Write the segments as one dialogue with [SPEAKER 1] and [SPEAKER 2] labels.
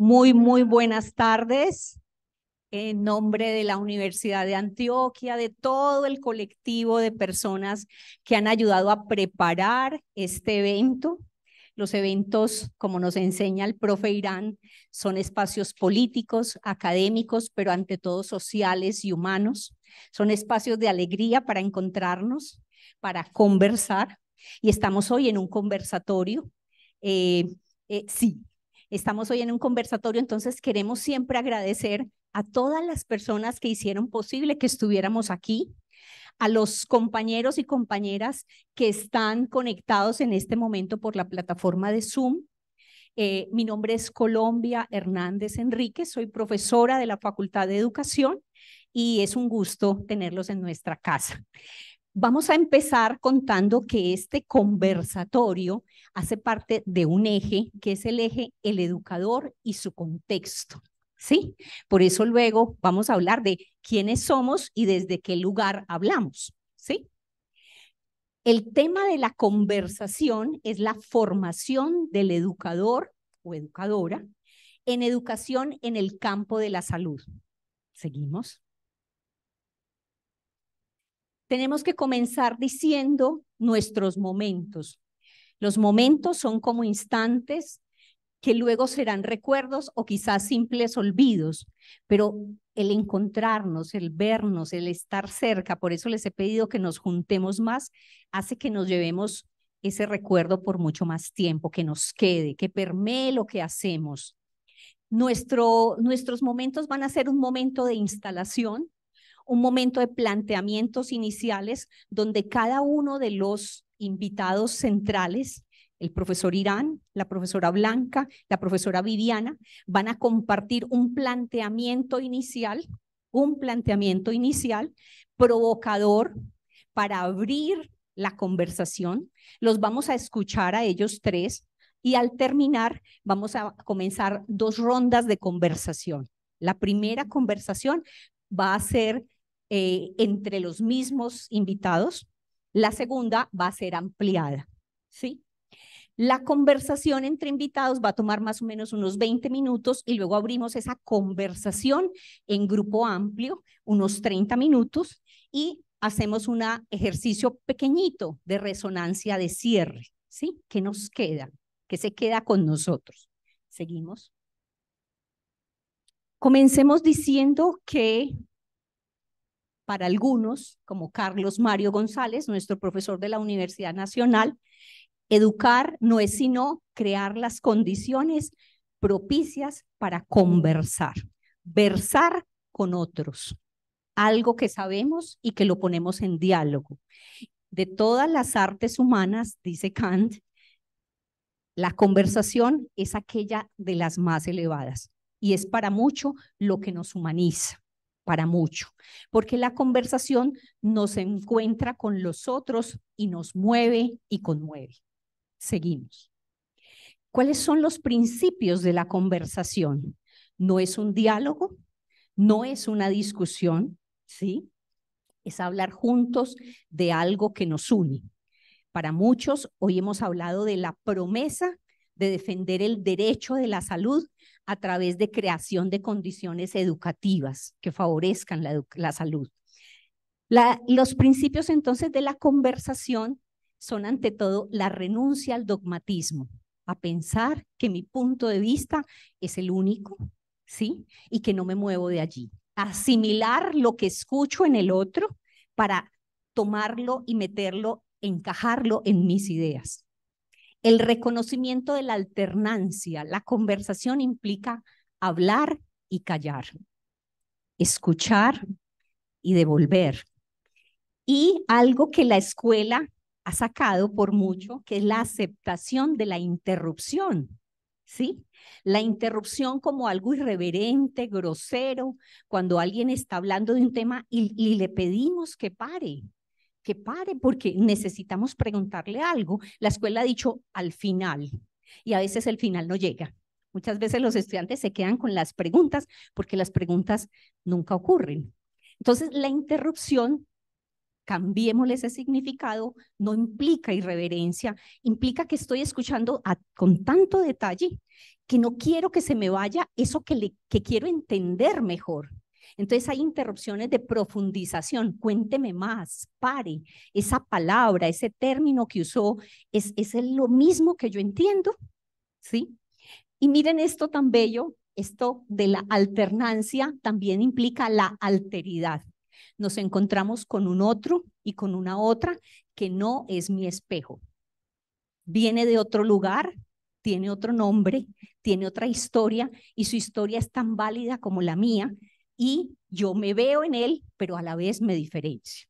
[SPEAKER 1] Muy, muy buenas tardes. En nombre de la Universidad de Antioquia, de todo el colectivo de personas que han ayudado a preparar este evento. Los eventos, como nos enseña el profe Irán, son espacios políticos, académicos, pero ante todo sociales y humanos. Son espacios de alegría para encontrarnos, para conversar. Y estamos hoy en un conversatorio. Eh, eh, sí, Estamos hoy en un conversatorio, entonces queremos siempre agradecer a todas las personas que hicieron posible que estuviéramos aquí, a los compañeros y compañeras que están conectados en este momento por la plataforma de Zoom. Eh, mi nombre es Colombia Hernández Enrique, soy profesora de la Facultad de Educación y es un gusto tenerlos en nuestra casa. Vamos a empezar contando que este conversatorio hace parte de un eje, que es el eje el educador y su contexto. ¿Sí? Por eso luego vamos a hablar de quiénes somos y desde qué lugar hablamos. ¿Sí? El tema de la conversación es la formación del educador o educadora en educación en el campo de la salud. ¿Seguimos? Tenemos que comenzar diciendo nuestros momentos. Los momentos son como instantes que luego serán recuerdos o quizás simples olvidos, pero el encontrarnos, el vernos, el estar cerca, por eso les he pedido que nos juntemos más, hace que nos llevemos ese recuerdo por mucho más tiempo, que nos quede, que permee lo que hacemos. Nuestro, nuestros momentos van a ser un momento de instalación, un momento de planteamientos iniciales donde cada uno de los invitados centrales, el profesor Irán, la profesora Blanca, la profesora Viviana, van a compartir un planteamiento inicial, un planteamiento inicial provocador para abrir la conversación. Los vamos a escuchar a ellos tres y al terminar vamos a comenzar dos rondas de conversación. La primera conversación va a ser eh, entre los mismos invitados. La segunda va a ser ampliada, ¿sí? La conversación entre invitados va a tomar más o menos unos 20 minutos y luego abrimos esa conversación en grupo amplio, unos 30 minutos, y hacemos un ejercicio pequeñito de resonancia de cierre, ¿sí? ¿Qué nos queda? ¿Qué se queda con nosotros? Seguimos. Comencemos diciendo que para algunos, como Carlos Mario González, nuestro profesor de la Universidad Nacional, educar no es sino crear las condiciones propicias para conversar, versar con otros, algo que sabemos y que lo ponemos en diálogo. De todas las artes humanas, dice Kant, la conversación es aquella de las más elevadas y es para mucho lo que nos humaniza para mucho, porque la conversación nos encuentra con los otros y nos mueve y conmueve. Seguimos. ¿Cuáles son los principios de la conversación? No es un diálogo, no es una discusión, ¿sí? Es hablar juntos de algo que nos une. Para muchos, hoy hemos hablado de la promesa de defender el derecho de la salud a través de creación de condiciones educativas que favorezcan la, salud. los principios entonces de la conversación son ante todo la renuncia al dogmatismo, a pensar que mi punto de vista es el único, ¿sí? Y que no me muevo de allí. Asimilar lo que escucho en el otro para tomarlo y meterlo, encajarlo en mis ideas. El reconocimiento de la alternancia, la conversación implica hablar y callar, escuchar y devolver. Y algo que la escuela ha sacado por mucho, que es la aceptación de la interrupción. ¿Sí? La interrupción como algo irreverente, grosero, cuando alguien está hablando de un tema y, y le pedimos que pare, que pare porque necesitamos preguntarle algo. La escuela ha dicho al final y a veces el final no llega. Muchas veces los estudiantes se quedan con las preguntas porque las preguntas nunca ocurren. Entonces, la interrupción cambiémosle ese significado, no implica irreverencia, implica que estoy escuchando con tanto detalle que no quiero que se me vaya eso que, quiero entender mejor. Entonces hay interrupciones de profundización. Cuénteme más, pare. Esa palabra, ese término que usó, ¿es, es lo mismo que yo entiendo? ¿Sí? Y miren esto tan bello, esto de la alternancia también implica la alteridad. Nos encontramos con un otro y con una otra que no es mi espejo. Viene de otro lugar, tiene otro nombre, tiene otra historia y su historia es tan válida como la mía y yo me veo en él, pero a la vez me diferencio.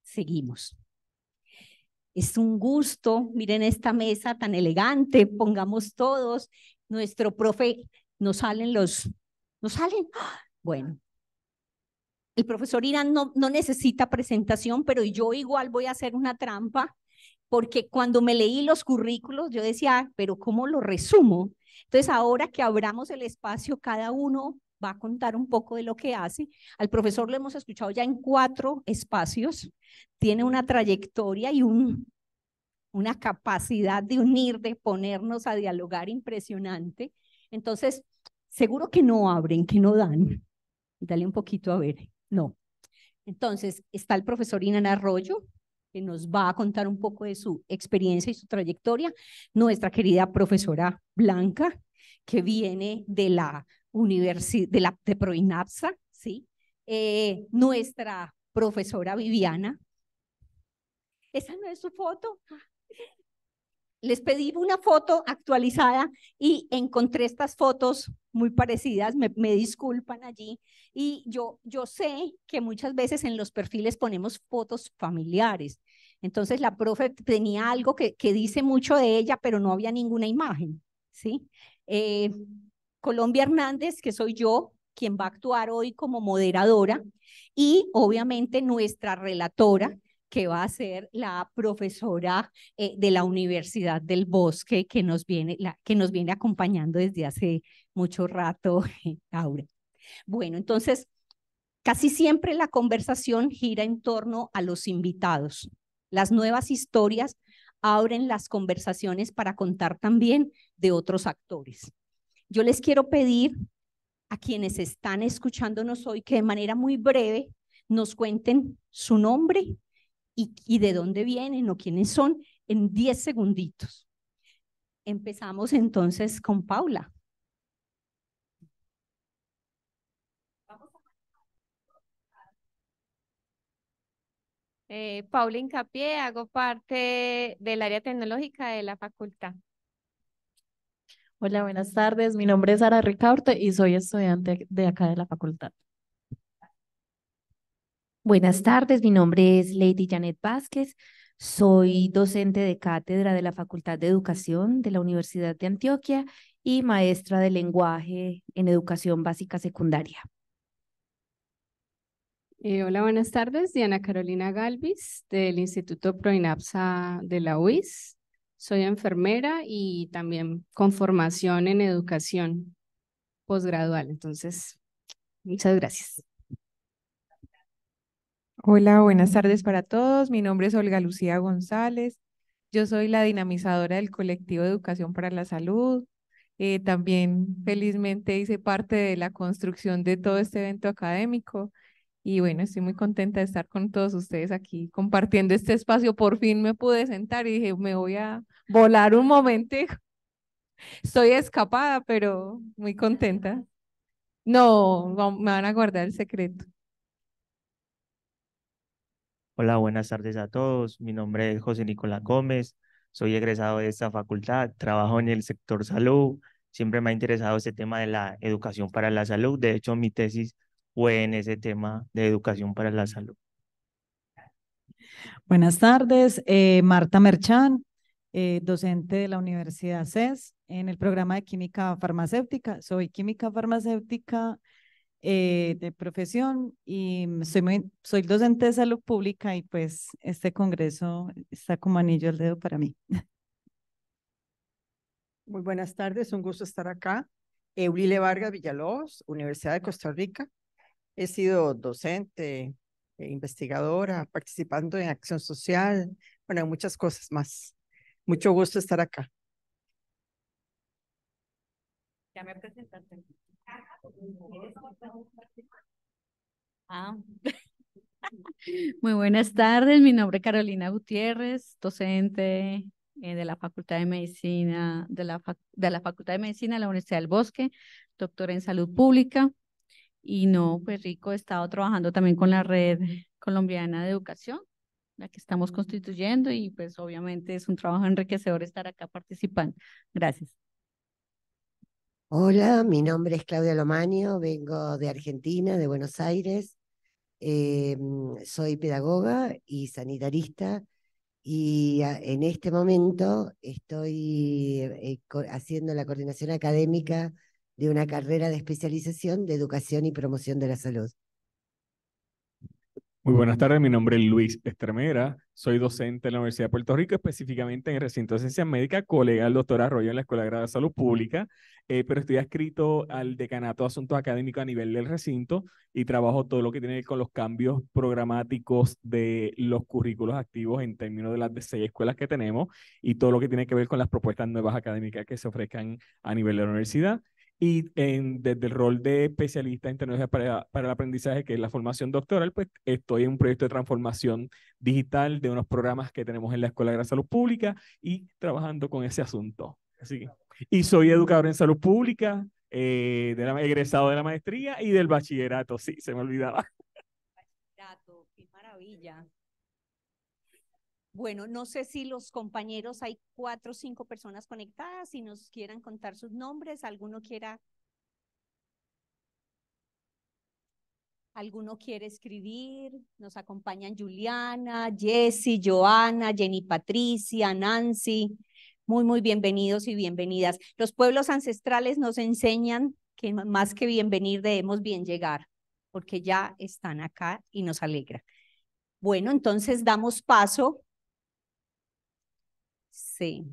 [SPEAKER 1] Seguimos. Es un gusto, miren esta mesa tan elegante, pongamos todos, nuestro profe, nos salen los, nos salen, bueno. El profesor Irán no, no necesita presentación, pero yo igual voy a hacer una trampa, porque cuando me leí los currículos, yo decía, pero ¿cómo lo resumo? Entonces, ahora que abramos el espacio, cada uno va a contar un poco de lo que hace. Al profesor lo hemos escuchado ya en cuatro espacios, tiene una trayectoria y un, una capacidad de unir, de ponernos a dialogar impresionante. Entonces, seguro que no abren, que no dan. Dale un poquito a ver. No. Entonces, está el profesor Inan Arroyo, que nos va a contar un poco de su experiencia y su trayectoria. Nuestra querida profesora Blanca, que viene de la universidad, de la de Proinapsa, ¿sí? Eh, nuestra profesora Viviana. ¿Esa no es su foto? Les pedí una foto actualizada y encontré estas fotos muy parecidas, me, me, disculpan allí. Y yo, yo sé que muchas veces en los perfiles ponemos fotos familiares. Entonces la profe tenía algo que, que dice mucho de ella, pero no había ninguna imagen, ¿sí? Eh, Colombia Hernández, que soy yo, quien va a actuar hoy como moderadora, y obviamente nuestra relatora, que va a ser la profesora eh, de la Universidad del Bosque, que nos, viene, que nos viene acompañando desde hace mucho rato, Aura. Bueno, entonces, casi siempre la conversación gira en torno a los invitados. Las nuevas historias abren las conversaciones para contar también de otros actores. Yo les quiero pedir a quienes están escuchándonos hoy que de manera muy breve nos cuenten su nombre y, de dónde vienen o quiénes son en 10 segunditos. Empezamos entonces con Paula.
[SPEAKER 2] Eh, Paula Incapié, hago parte del área tecnológica de la facultad.
[SPEAKER 3] Hola, buenas tardes. Mi nombre es Sara Ricaurte y soy estudiante de acá de la facultad.
[SPEAKER 4] Buenas tardes, mi nombre es Lady Janet Vázquez. Soy docente de cátedra de la Facultad de Educación de la Universidad de Antioquia y maestra de lenguaje en educación básica secundaria.
[SPEAKER 5] Eh, hola, buenas tardes. Diana Carolina Galvis del Instituto Proinapsa de la UIS. Soy enfermera y también con formación en educación posgradual. Entonces, muchas gracias.
[SPEAKER 6] Hola, buenas tardes para todos. Mi nombre es Olga Lucía González. Yo soy la dinamizadora del colectivo Educación para la Salud. Eh, también felizmente hice parte de la construcción de todo este evento académico y bueno, estoy muy contenta de estar con todos ustedes aquí compartiendo este espacio. Por fin me pude sentar y dije, me voy a volar un momento. Estoy escapada, pero muy contenta. No, me van a guardar el secreto.
[SPEAKER 7] Hola, buenas tardes a todos. Mi nombre es José Nicolás Gómez. Soy egresado de esta facultad. Trabajo en el sector salud. Siempre me ha interesado este tema de la educación para la salud. De hecho, mi tesis fue en ese tema de educación para la salud.
[SPEAKER 8] Buenas tardes, eh, Marta Merchán, eh, docente de la Universidad CES en el programa de química farmacéutica. Soy química farmacéutica eh, de profesión y soy, soy docente de salud pública y pues este congreso está como anillo al dedo para mí.
[SPEAKER 9] Muy buenas tardes, un gusto estar acá. Eurile Vargas Villalobos, Universidad de Costa Rica. He sido docente eh, investigadora, participando en acción social, bueno, muchas cosas más. Mucho gusto estar acá.
[SPEAKER 1] Ya me presentaste. Ah.
[SPEAKER 10] Muy buenas tardes, mi nombre es Carolina Gutiérrez, docente eh, de la Facultad de Medicina de la, de la Facultad de Medicina de la Universidad del Bosque, doctora en salud pública. Y no, pues rico, he estado trabajando también con la red colombiana de educación, la que estamos constituyendo y pues obviamente es un trabajo enriquecedor estar acá participando. Gracias.
[SPEAKER 11] Hola, mi nombre es Claudia Lomaño, vengo de Argentina, de Buenos Aires. Eh, soy pedagoga y sanitarista y en este momento estoy eh, haciendo la coordinación académica de una carrera de especialización de educación y promoción de la salud.
[SPEAKER 12] Muy buenas tardes, mi nombre es Luis Estremera, soy docente en la Universidad de Puerto Rico, específicamente en el recinto de ciencias médicas, colega del doctor Arroyo en la Escuela de Grado de Salud Pública, eh, pero estoy adscrito al Decanato de Asuntos Académicos a nivel del recinto y trabajo todo lo que tiene que ver con los cambios programáticos de los currículos activos en términos de las de seis escuelas que tenemos y todo lo que tiene que ver con las propuestas nuevas académicas que se ofrezcan a nivel de la universidad y desde el rol de especialista en tecnología para, para el aprendizaje, que es la formación doctoral, pues estoy en un proyecto de transformación digital de unos programas que tenemos en la Escuela de Salud Pública y trabajando con ese asunto. Así y soy educador en salud pública, eh, la, egresado de la maestría y del bachillerato, sí, se me olvidaba.
[SPEAKER 1] Bachillerato, qué maravilla. Bueno, no sé si los compañeros, hay cuatro o cinco personas conectadas, si nos quieran contar sus nombres, alguno quiera. ¿Alguno quiere escribir? Nos acompañan Juliana, Jessie, Joana, Jenny Patricia, Nancy. Muy, muy bienvenidos y bienvenidas. Los pueblos ancestrales nos enseñan que más que bienvenir debemos bien llegar, porque ya están acá y nos alegra. Bueno, entonces damos paso Sí.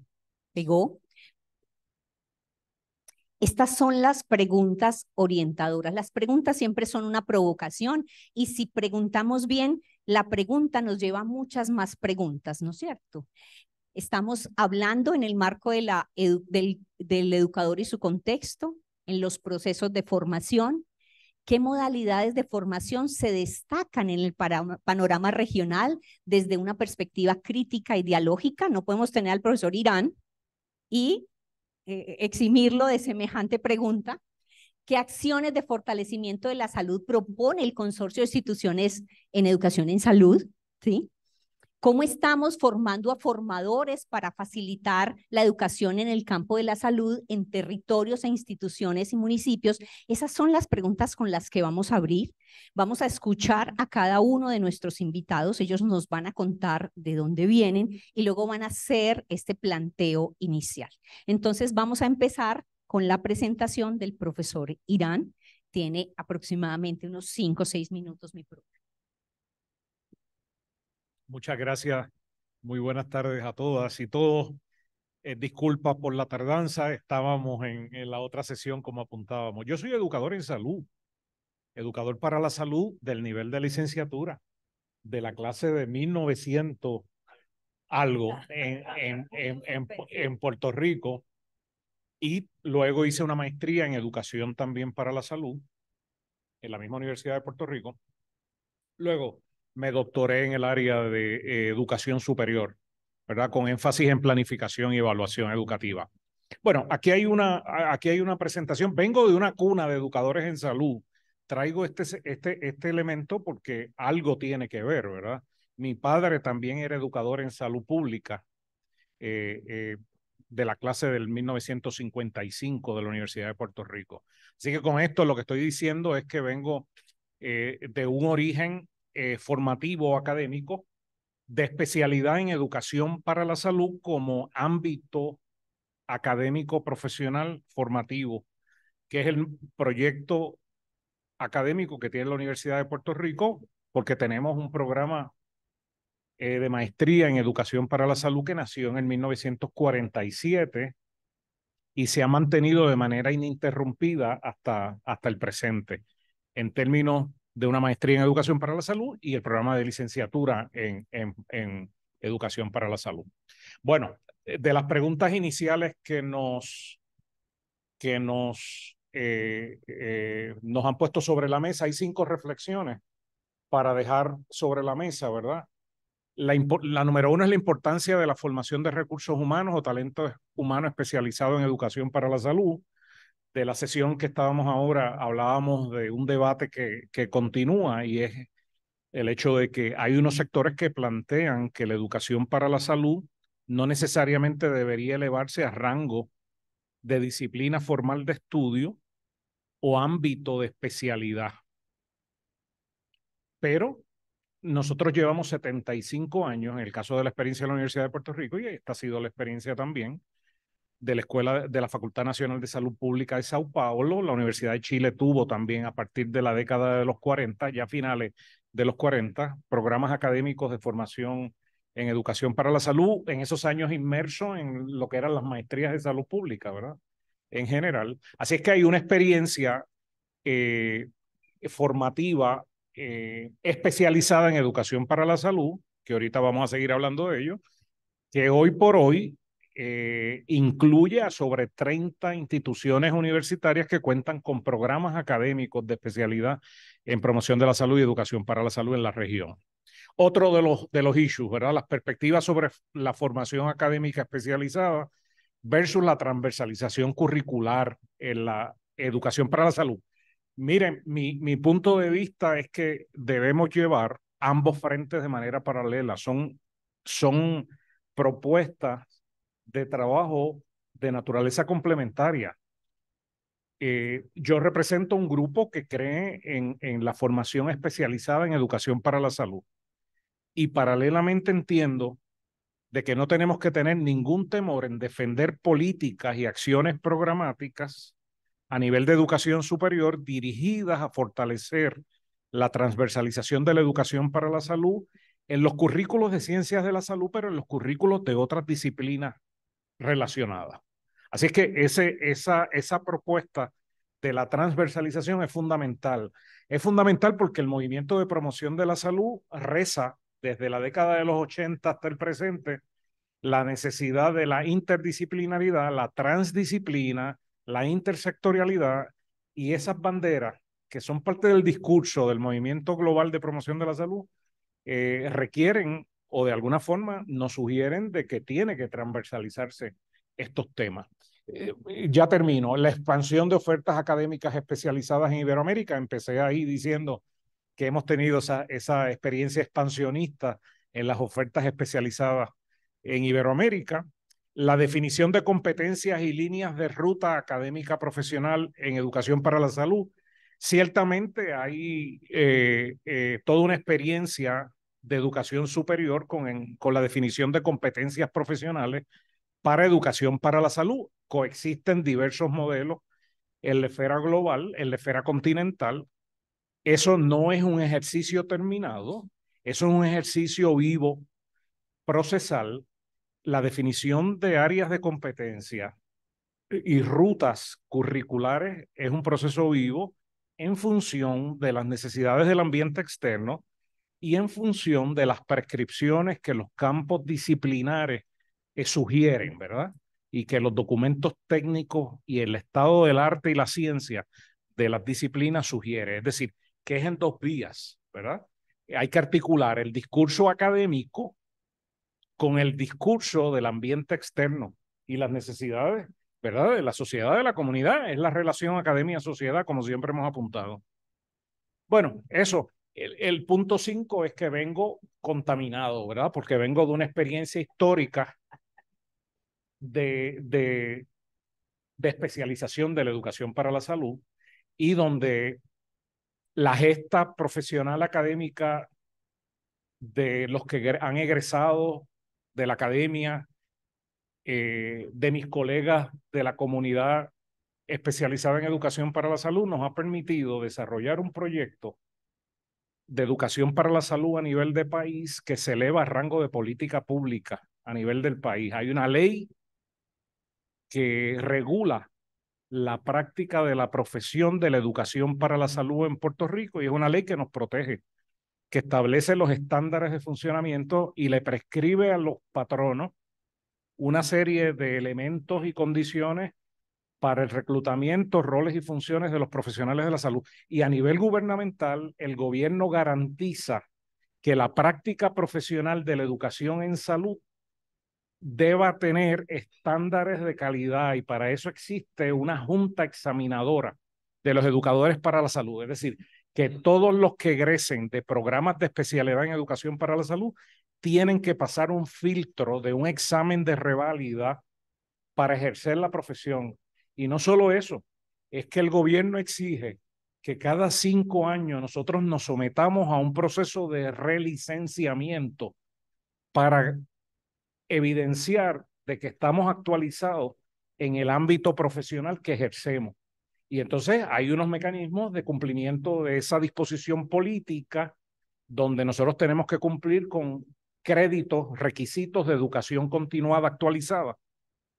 [SPEAKER 1] ¿Pegó? Estas son las preguntas orientadoras. Las preguntas siempre son una provocación y si preguntamos bien, la pregunta nos lleva a muchas más preguntas, ¿no es cierto? Estamos hablando en el marco de la del, del educador y su contexto, en los procesos de formación, qué modalidades de formación se destacan en el panorama regional desde una perspectiva crítica y dialógica. No podemos tener al profesor Irán y eh, eximirlo de semejante pregunta. ¿Qué acciones de fortalecimiento de la salud propone el consorcio de instituciones en educación en salud? ¿Sí? Cómo estamos formando a formadores para facilitar la educación en el campo de la salud en territorios e instituciones y municipios. Esas son las preguntas con las que vamos a abrir. Vamos a escuchar a cada uno de nuestros invitados. Ellos nos van a contar de dónde vienen y luego van a hacer este planteo inicial. Entonces vamos a empezar con la presentación del profesor Irán. Tiene aproximadamente unos cinco o seis minutos, mi profesor.
[SPEAKER 13] Muchas gracias. Muy buenas tardes a todas y todos. Eh, disculpas por la tardanza, estábamos en, en, la otra sesión como apuntábamos. Yo soy educador en salud, educador para la salud del nivel de licenciatura, de la clase de 1900 algo en, en, en, en Puerto Rico. Y luego hice una maestría en educación también para la salud en la misma Universidad de Puerto Rico. Luego me doctoré en el área de eh, educación superior, ¿verdad? Con énfasis en planificación y evaluación educativa. Bueno, aquí hay una, aquí hay una presentación. Vengo de una cuna de educadores en salud. Traigo este, este, este elemento porque algo tiene que ver, ¿verdad? Mi padre también era educador en salud pública eh, eh, de la clase del 1955 de la Universidad de Puerto Rico. Así que con esto lo que estoy diciendo es que vengo de un origen eh, formativo académico de especialidad en educación para la salud como ámbito académico profesional formativo, que es el proyecto académico que tiene la Universidad de Puerto Rico, porque tenemos un programa eh, de maestría en educación para la salud que nació en el 1947 y se ha mantenido de manera ininterrumpida hasta, hasta el presente. En términos de una maestría en educación para la salud y el programa de licenciatura en, en, educación para la salud. Bueno, de las preguntas iniciales que nos, que nos, eh, eh, nos han puesto sobre la mesa, hay cinco reflexiones para dejar sobre la mesa, ¿verdad? La, la, número uno es la importancia de la formación de recursos humanos o talento humano especializado en educación para la salud. De la sesión que estábamos ahora, hablábamos de un debate que, que continúa y es el hecho de que hay unos sectores que plantean que la educación para la salud no necesariamente debería elevarse a rango de disciplina formal de estudio o ámbito de especialidad. Pero nosotros llevamos 75 años, en el caso de la experiencia de la Universidad de Puerto Rico, y esta ha sido la experiencia también de la Escuela de la Facultad Nacional de Salud Pública de Sao Paulo. La Universidad de Chile tuvo también a partir de la década de los 40, ya finales de los 40, programas académicos de formación en educación para la salud, en esos años inmersos en lo que eran las maestrías de salud pública, ¿verdad? En general. Así es que hay una experiencia eh, formativa eh, especializada en educación para la salud, que ahorita vamos a seguir hablando de ello, que hoy por hoy eh, incluye a sobre 30 instituciones universitarias que cuentan con programas académicos de especialidad en promoción de la salud y educación para la salud en la región. Otro de los, de los issues, ¿verdad? Las perspectivas sobre la formación académica especializada versus la transversalización curricular en la educación para la salud. Miren, mi, mi punto de vista es que debemos llevar ambos frentes de manera paralela. Son, son propuestas de trabajo de naturaleza complementaria. Eh, yo represento un grupo que cree en, en la formación especializada en educación para la salud. Y paralelamente entiendo de que no tenemos que tener ningún temor en defender políticas y acciones programáticas a nivel de educación superior dirigidas a fortalecer la transversalización de la educación para la salud en los currículos de ciencias de la salud, pero en los currículos de otras disciplinas relacionadas. Así es que esa, esa propuesta de la transversalización es fundamental. Es fundamental porque el movimiento de promoción de la salud reza desde la década de los 80 hasta el presente la necesidad de la interdisciplinaridad, la transdisciplina, la intersectorialidad y esas banderas que son parte del discurso del movimiento global de promoción de la salud, eh, requieren o de alguna forma nos sugieren de que tiene que transversalizarse estos temas. Eh, ya termino. La expansión de ofertas académicas especializadas en Iberoamérica. Empecé ahí diciendo que hemos tenido esa, esa experiencia expansionista en las ofertas especializadas en Iberoamérica la definición de competencias y líneas de ruta académica profesional en educación para la salud. Ciertamente hay eh, eh, toda una experiencia de educación superior con, con la definición de competencias profesionales para educación para la salud. Coexisten diversos modelos en la esfera global, en la esfera continental. Eso no es un ejercicio terminado, eso es un ejercicio vivo, procesal, la definición de áreas de competencia y rutas curriculares es un proceso vivo en función de las necesidades del ambiente externo y en función de las prescripciones que los campos disciplinares eh, sugieren, ¿verdad? Y que los documentos técnicos y el estado del arte y la ciencia de las disciplinas sugieren. Es decir, que es en dos vías, ¿verdad? Hay que articular el discurso académico con el discurso del ambiente externo y las necesidades, ¿verdad? De la sociedad, de la comunidad, es la relación academia-sociedad, como siempre hemos apuntado. Bueno, eso. El, punto cinco es que vengo contaminado, ¿verdad? Porque vengo de una experiencia histórica de, de, especialización de la educación para la salud y donde la gesta profesional académica de los que han egresado de la academia, eh, de mis colegas de la comunidad especializada en educación para la salud, nos ha permitido desarrollar un proyecto de educación para la salud a nivel de país que se eleva a rango de política pública a nivel del país. Hay una ley que regula la práctica de la profesión de la educación para la salud en Puerto Rico y es una ley que nos protege, que establece los estándares de funcionamiento y le prescribe a los patronos una serie de elementos y condiciones para el reclutamiento, roles y funciones de los profesionales de la salud. Y a nivel gubernamental, el gobierno garantiza que la práctica profesional de la educación en salud deba tener estándares de calidad y para eso existe una junta examinadora de los educadores para la salud. Es decir, que todos los que egresen de programas de especialidad en educación para la salud tienen que pasar un filtro de un examen de reválida para ejercer la profesión. Y no solo eso, es que el gobierno exige que cada cinco años nosotros nos sometamos a un proceso de relicenciamiento para evidenciar de que estamos actualizados en el ámbito profesional que ejercemos. Y entonces hay unos mecanismos de cumplimiento de esa disposición política donde nosotros tenemos que cumplir con créditos, requisitos de educación continuada actualizada,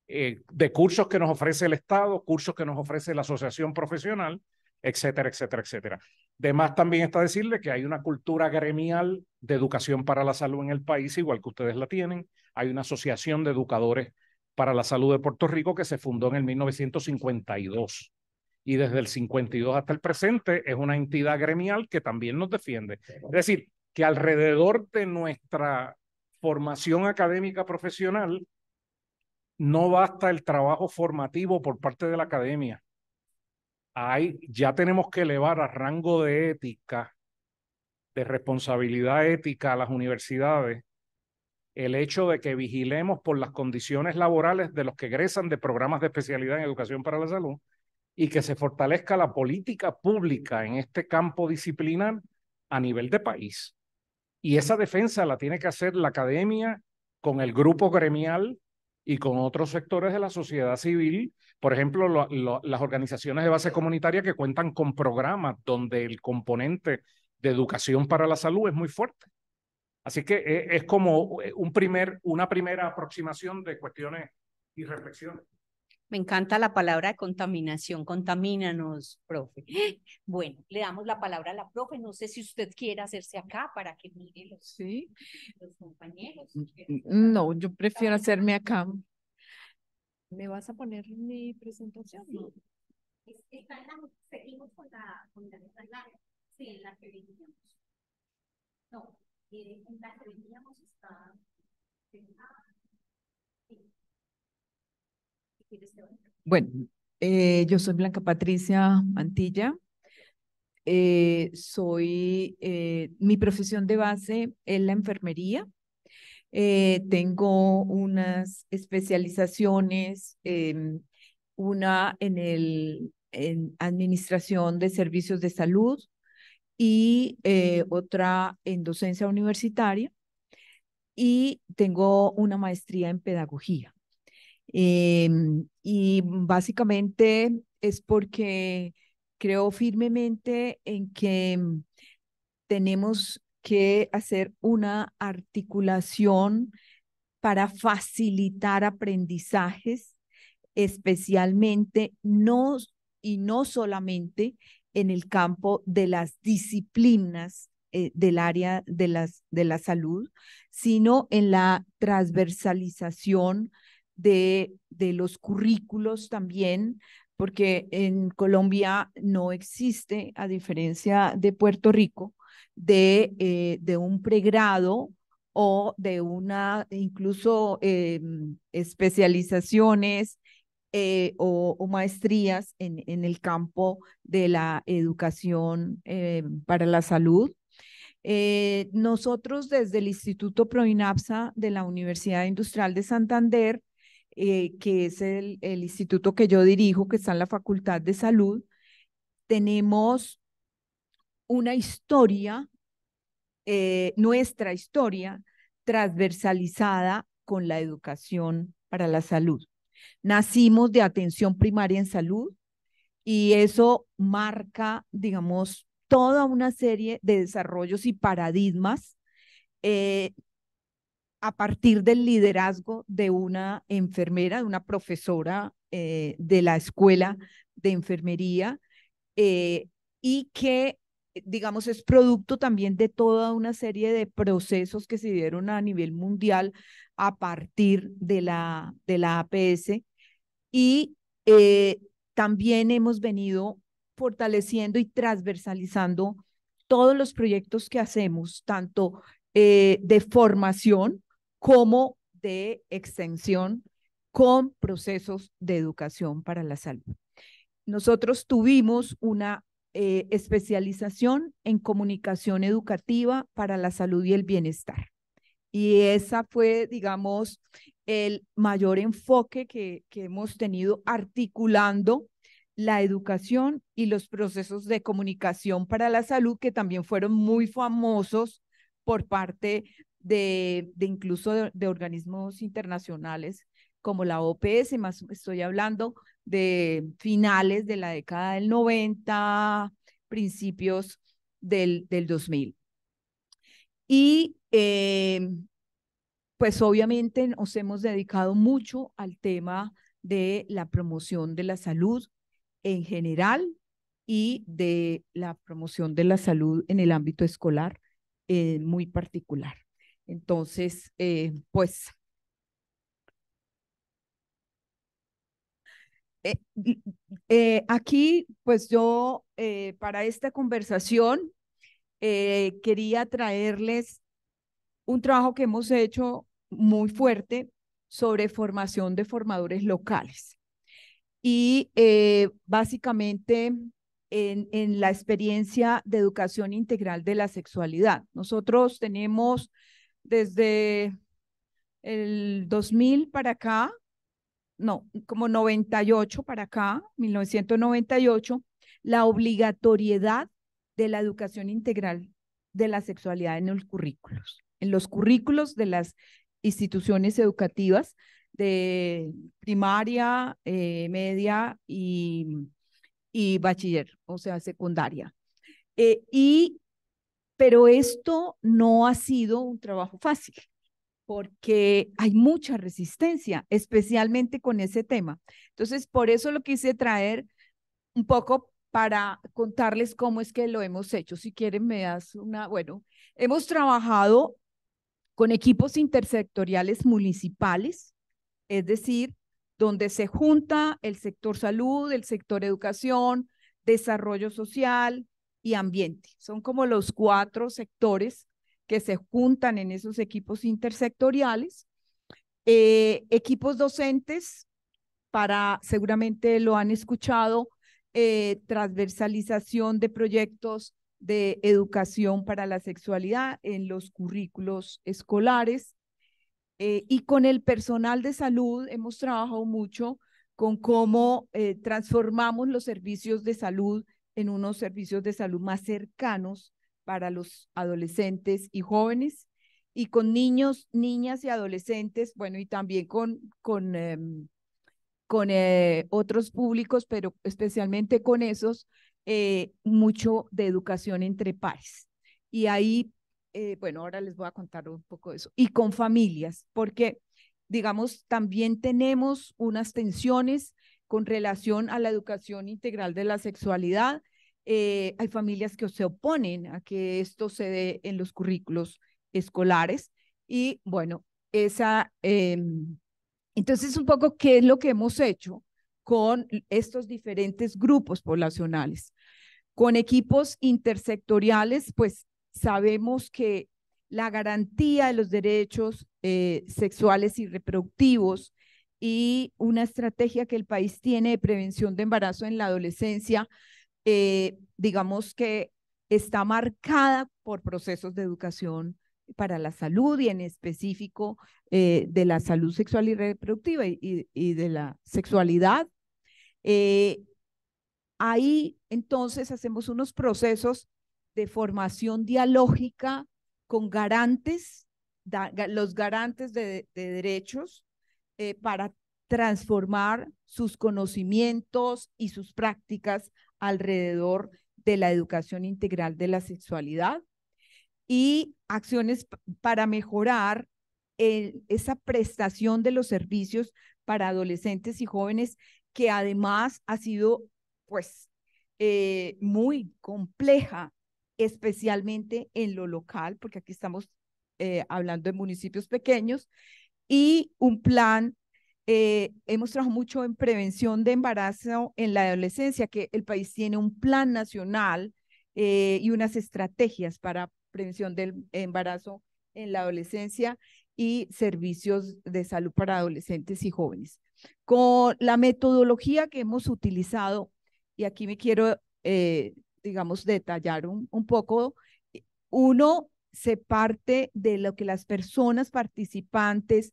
[SPEAKER 13] eh, de cursos que nos ofrece el Estado, cursos que nos ofrece la asociación profesional, etcétera, etcétera, etcétera. Además, también está decirle que hay una cultura gremial de educación para la salud en el país, igual que ustedes la tienen. Hay una asociación de educadores para la salud de Puerto Rico que se fundó en el 1952 y desde el 52 hasta el presente es una entidad gremial que también nos defiende. Es decir, que alrededor de nuestra formación académica profesional no basta el trabajo formativo por parte de la academia. Hay, ya tenemos que elevar a rango de ética, de responsabilidad ética a las universidades, el hecho de que vigilemos por las condiciones laborales de los que egresan de programas de especialidad en educación para la salud y que se fortalezca la política pública en este campo disciplinar a nivel de país. Y esa defensa la tiene que hacer la academia con el grupo gremial y con otros sectores de la sociedad civil, por ejemplo, las organizaciones de base comunitaria que cuentan con programas donde el componente de educación para la salud es muy fuerte. Así que es, es como eh, un primer, una primera aproximación de cuestiones y reflexiones.
[SPEAKER 1] Me encanta la palabra de contaminación. Contamínanos, profe. Bueno, le damos la palabra a la profe. No sé si usted quiere hacerse acá para que mire los,
[SPEAKER 14] ¿Sí?
[SPEAKER 1] los compañeros.
[SPEAKER 14] No, yo prefiero hacerme acá. ¿Me vas a poner mi presentación? No.
[SPEAKER 1] Está en la, seguimos con la, con la, la, sí, en la que veníamos. No, eh, en la que veníamos está...
[SPEAKER 14] Bueno, eh, yo soy Blanca Patricia Mantilla. Eh, soy, eh, mi profesión de base es la enfermería. tengo unas especializaciones, em, una en, el, en administración de servicios de salud y otra en docencia universitaria. Y tengo una maestría en pedagogía. Em, y básicamente es porque creo firmemente en que mm, tenemos que hacer una articulación para facilitar aprendizajes, especialmente no y no solamente en el campo de las disciplinas eh, del área de, las, de la salud, sino en la transversalización de, de los currículos también, porque en Colombia no existe, a diferencia de Puerto Rico, de, eh, de un pregrado o de una, incluso em, especializaciones eh, o, maestrías en, en, el campo de la educación para la salud. Eh, nosotros desde el Instituto Proinapsa de la Universidad Industrial de Santander eh, que es el, el instituto que yo dirijo, que está en la Facultad de Salud, tenemos una historia, eh, nuestra historia transversalizada con la educación para la salud. Nacimos de atención primaria en salud y eso marca, digamos, toda una serie de desarrollos y paradigmas eh, a partir del liderazgo de una enfermera, de una profesora eh, de la escuela de enfermería eh, y que, digamos, es producto también de toda una serie de procesos que se dieron a nivel mundial a partir de la, de la APS y eh, también hemos venido fortaleciendo y transversalizando todos los proyectos que hacemos, tanto eh, de formación como de extensión con procesos de educación para la salud. Nosotros tuvimos una eh, especialización en comunicación educativa para la salud y el bienestar. Y esa fue, digamos, el mayor enfoque que, que hemos tenido articulando la educación y los procesos de comunicación para la salud, que también fueron muy famosos por parte de, de incluso de, organismos internacionales como la OPS, más estoy hablando de finales de la década del 90, principios del, del 2000. Y eh, pues obviamente nos hemos dedicado mucho al tema de la promoción de la salud en general y de la promoción de la salud en el ámbito escolar eh, muy particular. Entonces, eh, pues, eh, aquí, pues yo, para esta conversación, quería traerles un trabajo que hemos hecho muy fuerte sobre formación de formadores locales y eh, básicamente en, en, la experiencia de educación integral de la sexualidad. Nosotros tenemos desde el 2000 para acá, no, como 98 para acá, 1998, la obligatoriedad de la educación integral de la sexualidad en los currículos, en los currículos de las instituciones educativas de primaria, eh, media y, y, bachiller, o sea, secundaria. Eh, y, pero esto no ha sido un trabajo fácil porque hay mucha resistencia, especialmente con ese tema. Entonces, por eso lo quise traer un poco para contarles cómo es que lo hemos hecho. Si quieren, me das una, bueno, hemos trabajado con equipos intersectoriales municipales, es decir, donde se junta el sector salud, el sector educación, desarrollo social ambiente. Son como los cuatro sectores que se juntan en esos equipos intersectoriales. Eh, equipos docentes, para, seguramente lo han escuchado, eh, transversalización de proyectos de educación para la sexualidad en los currículos escolares, eh, y con el personal de salud hemos trabajado mucho con cómo transformamos los servicios de salud en unos servicios de salud más cercanos para los adolescentes y jóvenes y con niños, niñas y adolescentes, bueno, y también con, con, em, con eh, otros públicos, pero especialmente con esos, mucho de educación entre pares. Y ahí eh, bueno, ahora les voy a contar un poco de eso, y con familias, porque, digamos, también tenemos unas tensiones con relación a la educación integral de la sexualidad. Eh, hay familias que se oponen a que esto se dé en los currículos escolares y bueno, esa, em, entonces un poco qué es lo que hemos hecho con estos diferentes grupos poblacionales. Con equipos intersectoriales, pues sabemos que la garantía de los derechos eh, sexuales y reproductivos y una estrategia que el país tiene de prevención de embarazo en la adolescencia, eh, digamos que está marcada por procesos de educación para la salud y en específico eh, de la salud sexual y reproductiva y, de la sexualidad. ahí entonces hacemos unos procesos de formación dialógica con garantes, los garantes de, derechos eh, para transformar sus conocimientos y sus prácticas alrededor de la educación integral de la sexualidad y acciones para mejorar esa prestación de los servicios para adolescentes y jóvenes que además ha sido pues eh, muy compleja, especialmente en lo local, porque aquí estamos eh, hablando de municipios pequeños, y un plan, eh, hemos trabajado mucho en prevención de embarazo en la adolescencia, que el país tiene un plan nacional y unas estrategias para prevención del embarazo en la adolescencia y servicios de salud para adolescentes y jóvenes. Con la metodología que hemos utilizado, y aquí me quiero, eh, digamos, detallar un, un poco, uno se parte de lo que las personas participantes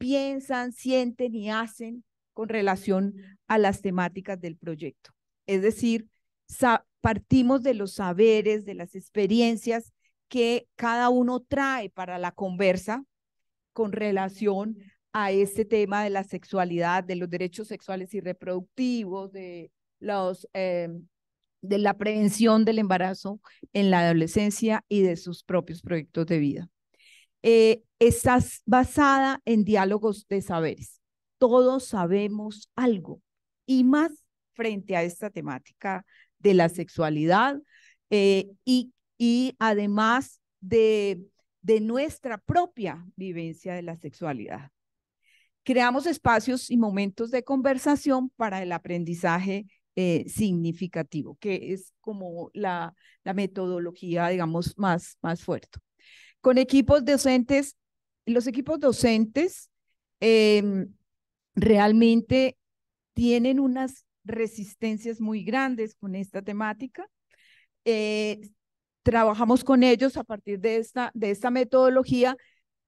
[SPEAKER 14] piensan, sienten y hacen con relación a las temáticas del proyecto. Es decir, partimos de los saberes, de las experiencias que cada uno trae para la conversa con relación a este tema de la sexualidad, de los derechos sexuales y reproductivos, de, los, eh, de la prevención del embarazo en la adolescencia y de sus propios proyectos de vida. Eh, estás basada en diálogos de saberes. Todos sabemos algo y más frente a esta temática de la sexualidad eh, y, y además de, de nuestra propia vivencia de la sexualidad. Creamos espacios y momentos de conversación para el aprendizaje eh, significativo, que es como la, la metodología, digamos, más, más fuerte. Con equipos docentes, los equipos docentes em, realmente tienen unas resistencias muy grandes con esta temática. Eh, trabajamos con ellos a partir de esta, de esta metodología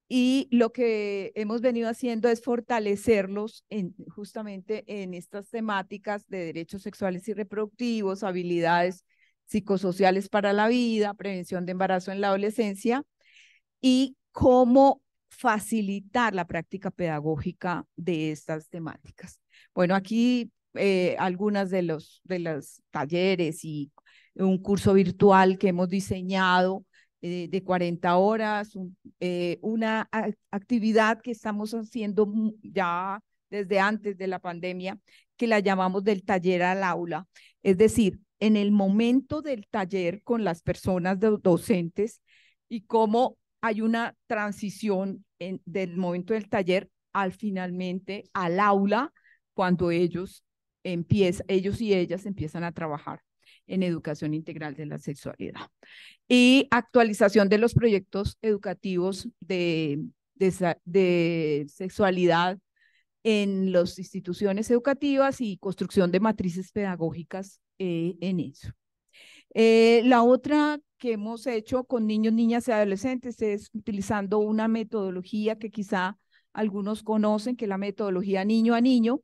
[SPEAKER 14] y lo que hemos venido haciendo es fortalecerlos en, justamente en estas temáticas de derechos sexuales y reproductivos, habilidades psicosociales para la vida, prevención de embarazo en la adolescencia y cómo facilitar la práctica pedagógica de estas temáticas. Bueno, aquí eh, algunas de los de los talleres y un curso virtual que hemos diseñado eh, de 40 horas, eh, una actividad que estamos haciendo ya desde antes de la pandemia, que la llamamos del taller al aula. Es decir, en el momento del taller con las personas docentes y cómo hay una transición del momento del taller al finalmente al aula cuando ellos empiezan, ellos y ellas empiezan a trabajar en educación integral de la sexualidad. Y actualización de los proyectos educativos de, de, sexualidad en las instituciones educativas y construcción de matrices pedagógicas eh, en eso. Eh, la otra que hemos hecho con niños, niñas y adolescentes es utilizando una metodología que quizá algunos conocen, que es la metodología niño a niño,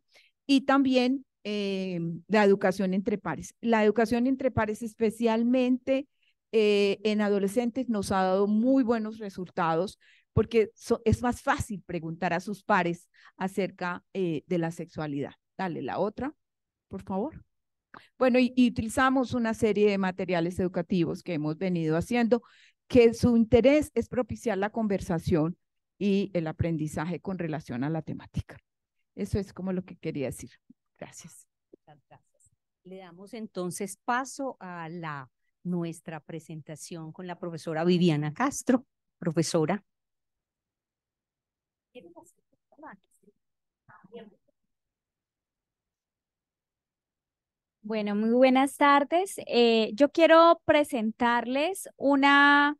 [SPEAKER 14] y también eh, la educación entre pares. La educación entre pares, especialmente eh, en adolescentes, nos ha dado muy buenos resultados porque es más fácil preguntar a sus pares acerca de la sexualidad. Dale la otra, por favor. Bueno, y, y, utilizamos una serie de materiales educativos que hemos venido haciendo, que su interés es propiciar la conversación y el aprendizaje con relación a la temática. Eso es como lo que quería decir. Gracias.
[SPEAKER 1] gracias. Le damos entonces paso a la nuestra presentación con la profesora Viviana Castro. Profesora.
[SPEAKER 15] Bueno, muy buenas tardes. Eh, yo quiero presentarles una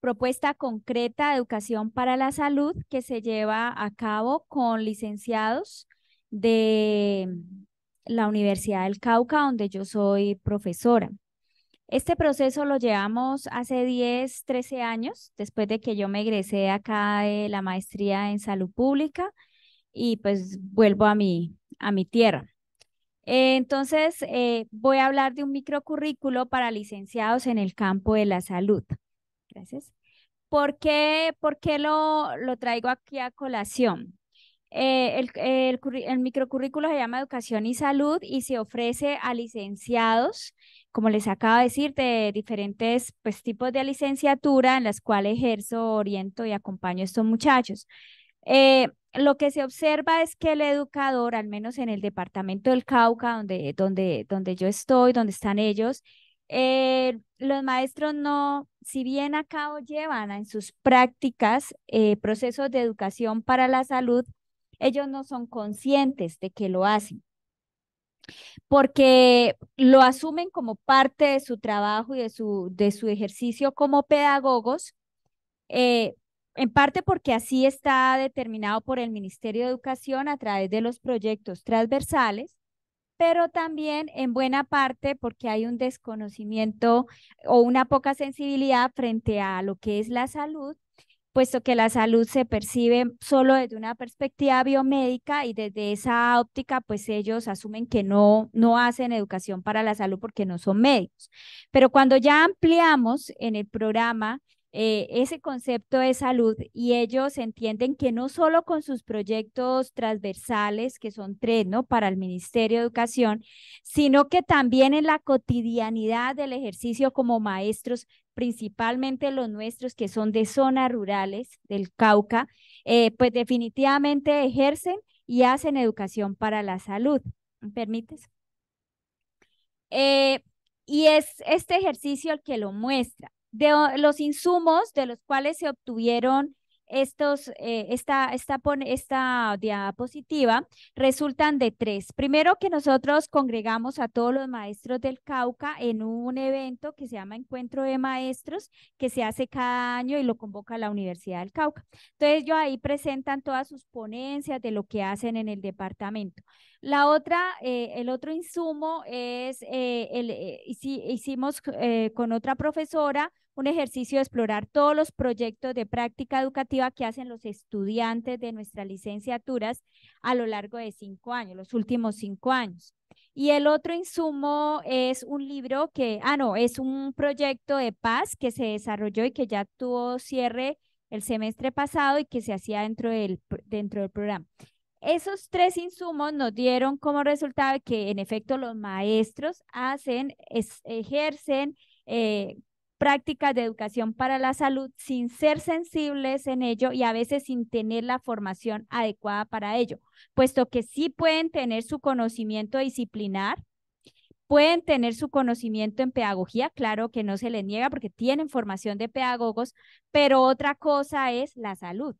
[SPEAKER 15] propuesta concreta de educación para la salud que se lleva a cabo con licenciados de la Universidad del Cauca, donde yo soy profesora. Este proceso lo llevamos hace 10, 13 años, después de que yo me egresé acá de la maestría en salud pública y pues vuelvo a mi, a mi tierra. Entonces, eh, voy a hablar de un microcurrículo para licenciados en el campo de la salud. Gracias. ¿Por qué, por qué lo, lo traigo aquí a colación? Eh, el, el, microcurrículo se llama Educación y Salud y se ofrece a licenciados, como les acabo de decir, de diferentes pues, tipos de licenciatura en las cuales ejerzo, oriento y acompaño a estos muchachos. Eh, lo que se observa es que el educador, al menos en el departamento del Cauca, donde, donde, donde yo estoy, donde están ellos, eh, los maestros no, si bien a cabo llevan en sus prácticas eh, procesos de educación para la salud, ellos no son conscientes de que lo hacen, porque lo asumen como parte de su trabajo y de su, de su ejercicio como pedagogos, eh, en parte porque así está determinado por el Ministerio de Educación a través de los proyectos transversales, pero también en buena parte porque hay un desconocimiento o una poca sensibilidad frente a lo que es la salud, puesto que la salud se percibe solo desde una perspectiva biomédica y desde esa óptica, pues ellos asumen que no, no hacen educación para la salud porque no son médicos. Pero cuando ya ampliamos en el programa eh, ese concepto de salud y ellos entienden que no solo con sus proyectos transversales, que son tres, ¿no? Para el Ministerio de Educación, sino que también en la cotidianidad del ejercicio como maestros, principalmente los nuestros que son de zonas rurales del Cauca, eh, pues definitivamente ejercen y hacen educación para la salud. ¿Me permites? Eh, y es este ejercicio el que lo muestra de los insumos de los cuales se obtuvieron estos, eh, esta, esta, esta diapositiva resultan de tres. Primero que nosotros congregamos a todos los maestros del Cauca en un evento que se llama Encuentro de Maestros, que se hace cada año y lo convoca la Universidad del Cauca. Entonces, ellos ahí presentan todas sus ponencias de lo que hacen en el departamento. La otra, eh, el otro insumo es, eh, el, hicimos con otra profesora un ejercicio de explorar todos los proyectos de práctica educativa que hacen los estudiantes de nuestras licenciaturas a lo largo de cinco años, los últimos cinco años. Y el otro insumo es un libro que, ah, no, es un proyecto de paz que se desarrolló y que ya tuvo cierre el semestre pasado y que se hacía dentro del, dentro del programa. Esos tres insumos nos dieron como resultado que en efecto los maestros hacen, ejercen eh, prácticas de educación para la salud sin ser sensibles en ello y a veces sin tener la formación adecuada para ello, puesto que sí pueden tener su conocimiento disciplinar, pueden tener su conocimiento en pedagogía, claro que no se les niega porque tienen formación de pedagogos, pero otra cosa es la salud.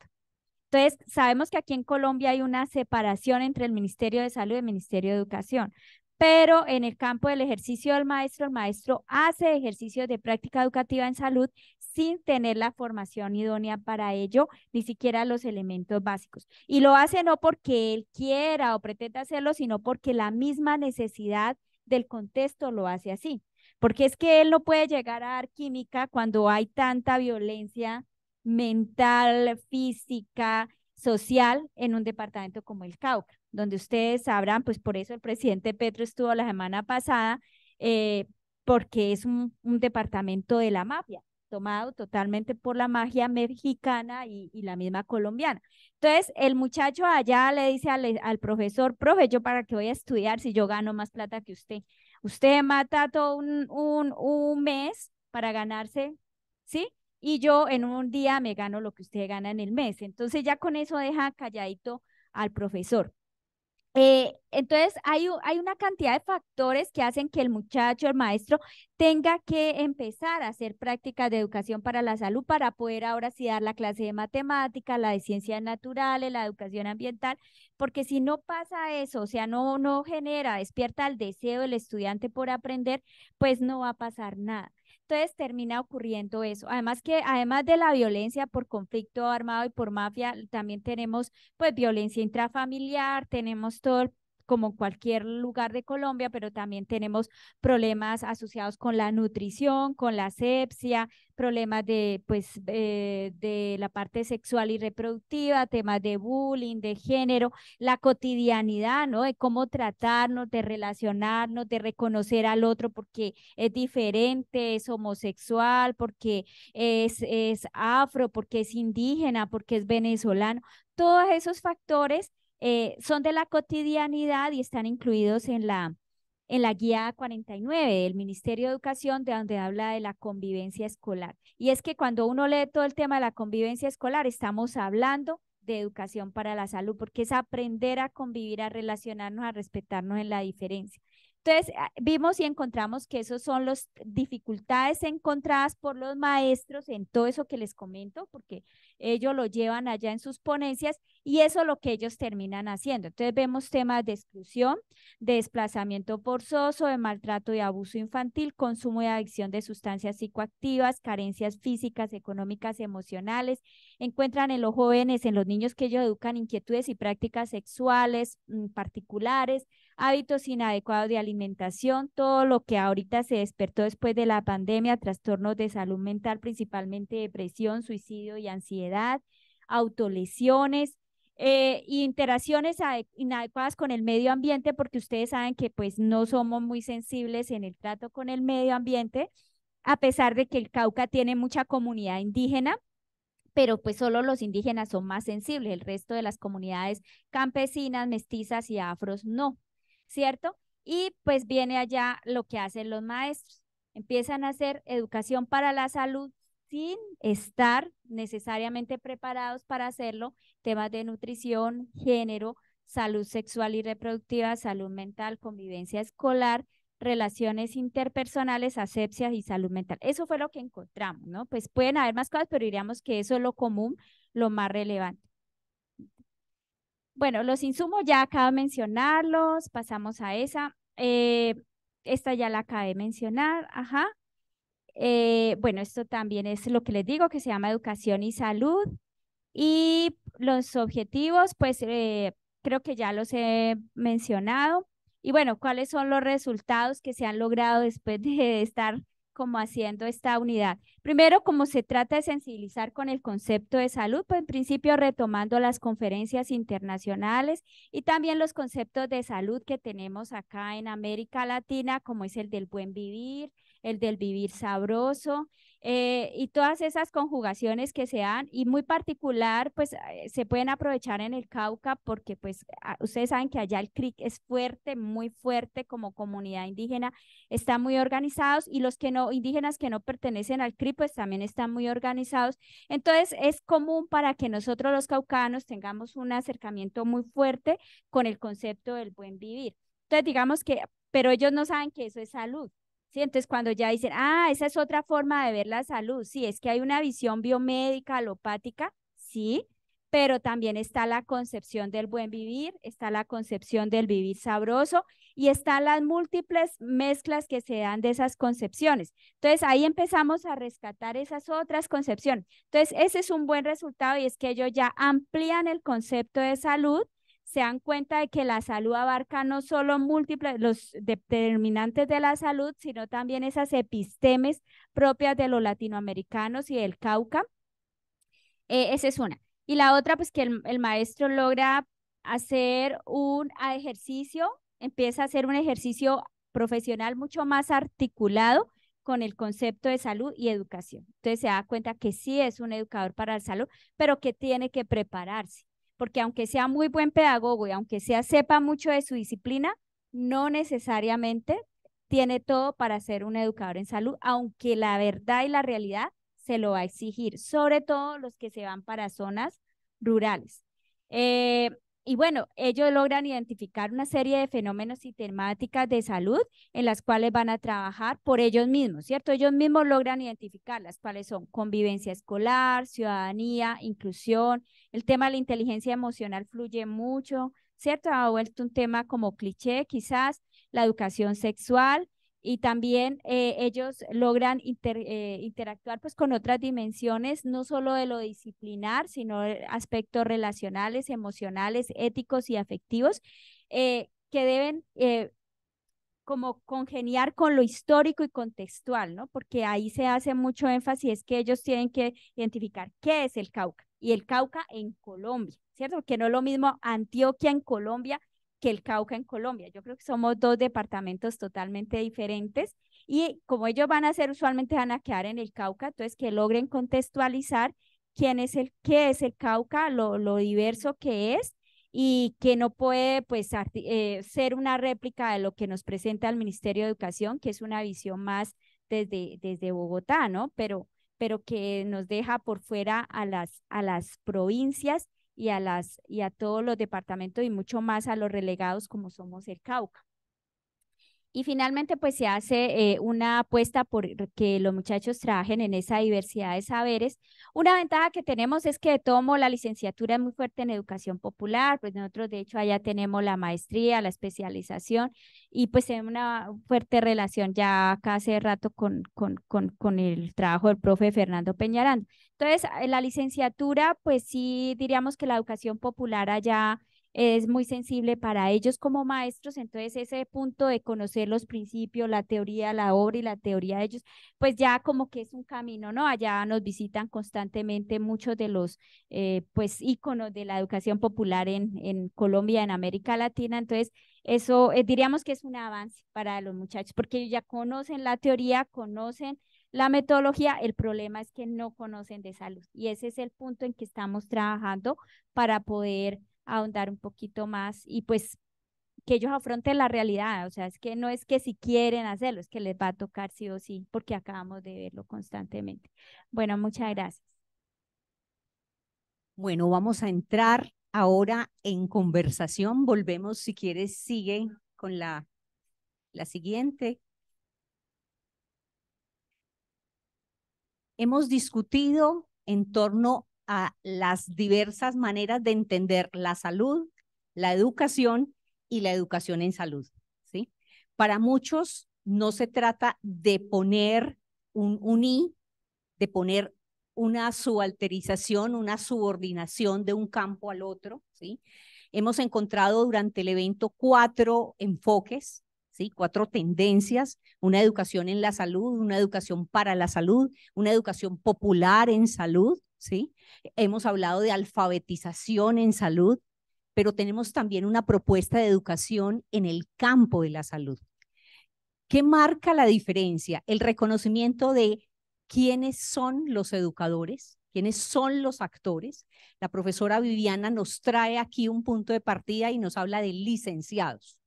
[SPEAKER 15] Entonces, sabemos que aquí en Colombia hay una separación entre el Ministerio de Salud y el Ministerio de Educación pero en el campo del ejercicio del maestro, el maestro hace ejercicios de práctica educativa en salud sin tener la formación idónea para ello, ni siquiera los elementos básicos. Y lo hace no porque él quiera o pretenda hacerlo, sino porque la misma necesidad del contexto lo hace así. Porque es que él no puede llegar a dar química cuando hay tanta violencia mental, física, social en un departamento como el Cauca donde ustedes sabrán, pues por eso el presidente Petro estuvo la semana pasada, eh, porque es un, departamento de la mafia, tomado totalmente por la magia mexicana y, la misma colombiana. Entonces, el muchacho allá le dice al, profesor, profe, yo para qué voy a estudiar si yo gano más plata que usted. Usted mata todo un, un mes para ganarse, ¿sí? Y yo en un día me gano lo que usted gana en el mes. Entonces ya con eso deja calladito al profesor. Eh, entonces, hay, hay una cantidad de factores que hacen que el muchacho, el maestro, tenga que empezar a hacer prácticas de educación para la salud para poder ahora sí dar la clase de matemática, la de ciencias naturales, la educación ambiental, porque si no pasa eso, o sea, no, no genera, despierta el deseo del estudiante por aprender, pues no va a pasar nada. Entonces termina ocurriendo eso. Además que, además de la violencia por conflicto armado y por mafia, también tenemos pues violencia intrafamiliar, tenemos todo el como cualquier lugar de Colombia, pero también tenemos problemas asociados con la nutrición, con la asepsia, problemas de, pues, eh, de la parte sexual y reproductiva, temas de bullying, de género, la cotidianidad, ¿no? De cómo tratarnos, de relacionarnos, de reconocer al otro porque es diferente, es homosexual, porque es, es afro, porque es indígena, porque es venezolano. Todos esos factores eh, son de la cotidianidad y están incluidos en la, en la guía 49 del Ministerio de Educación, de donde habla de la convivencia escolar. Y es que cuando uno lee todo el tema de la convivencia escolar, estamos hablando de educación para la salud, porque es aprender a convivir, a relacionarnos, a respetarnos en la diferencia. Entonces, ah, vimos y encontramos que esos son las dificultades encontradas por los maestros en todo eso que les comento, porque ellos lo llevan allá en sus ponencias y eso es lo que ellos terminan haciendo. Entonces, vemos temas de exclusión, de desplazamiento forzoso, de maltrato y abuso infantil, consumo y adicción de sustancias psicoactivas, carencias físicas, económicas, emocionales. Encuentran en los jóvenes, en los niños que ellos educan, inquietudes y prácticas sexuales mm, particulares, hábitos inadecuados de alimentación, todo lo que ahorita se despertó después de la pandemia, trastornos de salud mental, principalmente depresión, suicidio y ansiedad, autolesiones, eh, interacciones inadecuadas con el medio ambiente, porque ustedes saben que pues no somos muy sensibles en el trato con el medio ambiente, a pesar de que el Cauca tiene mucha comunidad indígena, pero pues solo los indígenas son más sensibles, el resto de las comunidades campesinas, mestizas y afros no. ¿Cierto? Y pues viene allá lo que hacen los maestros. Empiezan a hacer educación para la salud sin estar necesariamente preparados para hacerlo, temas de nutrición, género, salud sexual y reproductiva, salud mental, convivencia escolar, relaciones interpersonales, asepsia y salud mental. Eso fue lo que encontramos, ¿no? Pues pueden haber más cosas, pero diríamos que eso es lo común, lo más relevante. Bueno, los insumos ya acabo de mencionarlos, pasamos a esa. Eh, esta ya la acabé de mencionar, ajá. Eh, bueno, esto también es lo que les digo, que se llama educación y salud. Y los objetivos, pues eh, creo que ya los he mencionado. Y bueno, ¿cuáles son los resultados que se han logrado después de estar como haciendo esta unidad. Primero, como se trata de sensibilizar con el concepto de salud, pues en principio retomando las conferencias internacionales y también los conceptos de salud que tenemos acá en América Latina, como es el del buen vivir, el del vivir sabroso, eh, y todas esas conjugaciones que se dan y muy particular, pues eh, se pueden aprovechar en el Cauca porque pues ustedes saben que allá el CRIC es fuerte, muy fuerte como comunidad indígena, están muy organizados y los que no, indígenas que no pertenecen al CRIC pues también están muy organizados. Entonces es común para que nosotros los caucanos tengamos un acercamiento muy fuerte con el concepto del buen vivir. Entonces digamos que, pero ellos no saben que eso es salud. ¿Sí? Entonces, cuando ya dicen, ah, esa es otra forma de ver la salud, sí, es que hay una visión biomédica, alopática, sí, pero también está la concepción del buen vivir, está la concepción del vivir sabroso y están las múltiples mezclas que se dan de esas concepciones. Entonces ahí empezamos a rescatar esas otras concepciones. Entonces ese es un buen resultado y es que ellos ya amplían el concepto de salud se dan cuenta de que la salud abarca no solo múltiples, los determinantes de la salud, sino también esas epistemes propias de los latinoamericanos y del Cauca. Eh, esa es una. Y la otra, pues que el, maestro logra hacer un ejercicio, empieza a hacer un ejercicio profesional mucho más articulado con el concepto de salud y educación. Entonces se da cuenta que sí es un educador para la salud, pero que tiene que prepararse porque aunque sea muy buen pedagogo y aunque sea sepa mucho de su disciplina, no necesariamente tiene todo para ser un educador en salud, aunque la verdad y la realidad se lo va a exigir, sobre todo los que se van para zonas rurales. Eh, y bueno, ellos logran identificar una serie de fenómenos y temáticas de salud en las cuales van a trabajar por ellos mismos, ¿cierto? Ellos mismos logran identificar las cuales son convivencia escolar, ciudadanía, inclusión. El tema de la inteligencia emocional fluye mucho, ¿cierto? Ha vuelto un tema como cliché, quizás, la educación sexual, y también eh, ellos logran eh, interactuar pues con otras dimensiones, no solo de lo disciplinar, sino aspectos relacionales, emocionales, éticos y afectivos, eh, que deben como congeniar con lo histórico y contextual, ¿no? Porque ahí se hace mucho énfasis, es que ellos tienen que identificar qué es el Cauca y el Cauca en Colombia, ¿cierto? Porque no es lo mismo Antioquia en Colombia que el Cauca en Colombia. Yo creo que somos dos departamentos totalmente diferentes y como ellos van a ser usualmente van a quedar en el Cauca, entonces que logren contextualizar quién es el, qué es el Cauca, lo, lo diverso que es y que no puede pues eh, ser una réplica de lo que nos presenta el Ministerio de Educación, que es una visión más desde, desde Bogotá, ¿no? Pero, pero que nos deja por fuera a las, a las provincias y a las y a todos los departamentos y mucho más a los relegados como somos el Cauca. Y finalmente, pues se hace eh, una apuesta por que los muchachos trabajen en esa diversidad de saberes. Una ventaja que tenemos es que de todo la licenciatura es muy fuerte en educación popular, pues nosotros de hecho allá tenemos la maestría, la especialización y pues tenemos una fuerte relación ya acá hace rato con, con, con, con el trabajo del profe Fernando Peñarán. Entonces, la licenciatura, pues sí diríamos que la educación popular allá es muy sensible para ellos como maestros, entonces ese punto de conocer los principios, la teoría, la obra y la teoría de ellos, pues ya como que es un camino, ¿no? Allá nos visitan constantemente muchos de los, eh, pues, íconos de la educación popular en, en Colombia, en América Latina, entonces eso eh, diríamos que es un avance para los muchachos, porque ellos ya conocen la teoría, conocen la metodología, el problema es que no conocen de salud y ese es el punto en que estamos trabajando para poder ahondar un poquito más y pues que ellos afronten la realidad, o sea, es que no es que si quieren hacerlo, es que les va a tocar sí o sí, porque acabamos de verlo constantemente. Bueno, muchas gracias.
[SPEAKER 1] Bueno, vamos a entrar ahora en conversación. Volvemos, si quieres, sigue con la, la siguiente. Hemos discutido en torno a las diversas maneras de entender la salud, la educación y la educación en salud. ¿sí? Para muchos no se trata de poner un, un I, de poner una subalterización, una subordinación de un campo al otro. ¿sí? Hemos encontrado durante el evento cuatro enfoques, ¿sí? cuatro tendencias, una educación en la salud, una educación para la salud, una educación popular en salud, ¿sí? Hemos hablado de alfabetización en salud, pero tenemos también una propuesta de educación en el campo de la salud. ¿Qué marca la diferencia? El reconocimiento de quiénes son los educadores, quiénes son los actores. La profesora Viviana nos trae aquí un punto de partida y nos habla de licenciados.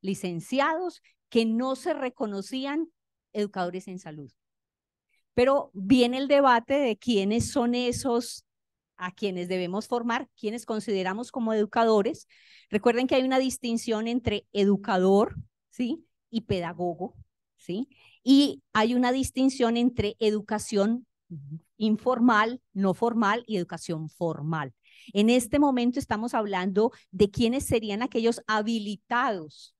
[SPEAKER 1] Licenciados que no se reconocían educadores en salud. Pero viene el debate de quiénes son esos a quienes debemos formar, quienes consideramos como educadores. Recuerden que hay una distinción entre educador, ¿sí? Y pedagogo, ¿sí? Y hay una distinción entre educación informal, no formal y educación formal. En este momento estamos hablando de quiénes serían aquellos habilitados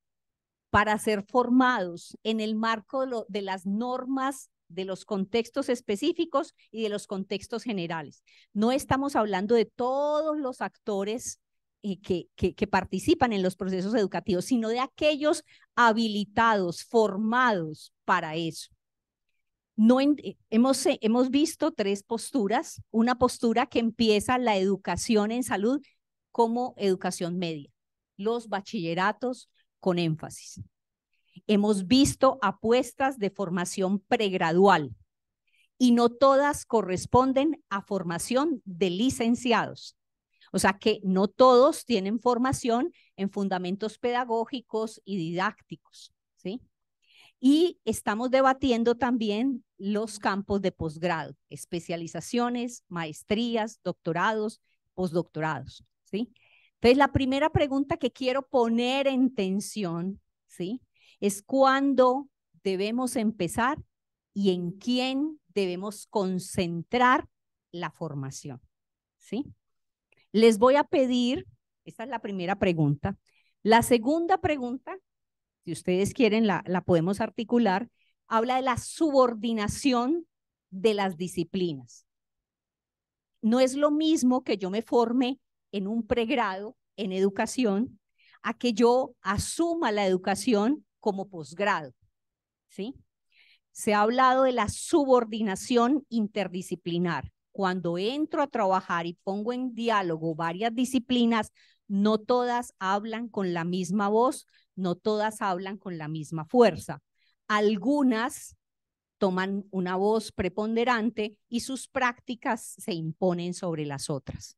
[SPEAKER 1] para ser formados en el marco de, las normas de los contextos específicos y de los contextos generales. No estamos hablando de todos los actores eh, que, que, participan en los procesos educativos, sino de aquellos habilitados, formados para eso. No eh, hemos, eh, hemos visto tres posturas. Una postura que empieza la educación en salud como educación media, los bachilleratos con énfasis hemos visto apuestas de formación pregradual y no todas corresponden a formación de licenciados. O sea que no todos tienen formación en fundamentos pedagógicos y didácticos, ¿sí? Y estamos debatiendo también los campos de posgrado, especializaciones, maestrías, doctorados, postdoctorados, ¿sí? Entonces, la primera pregunta que quiero poner en tensión, ¿sí? es cuando debemos empezar y en quién debemos concentrar la formación. ¿Sí? Les voy a pedir, esta es la primera pregunta. La segunda pregunta, si ustedes quieren, la, la podemos articular, habla de la subordinación de las disciplinas. No es lo mismo que yo me forme en un pregrado en educación a que yo asuma la educación como posgrado. ¿sí? Se ha hablado de la subordinación interdisciplinar. Cuando entro a trabajar y pongo en diálogo varias disciplinas, no todas hablan con la misma voz, no todas hablan con la misma fuerza. Algunas toman una voz preponderante y sus prácticas se imponen sobre las otras.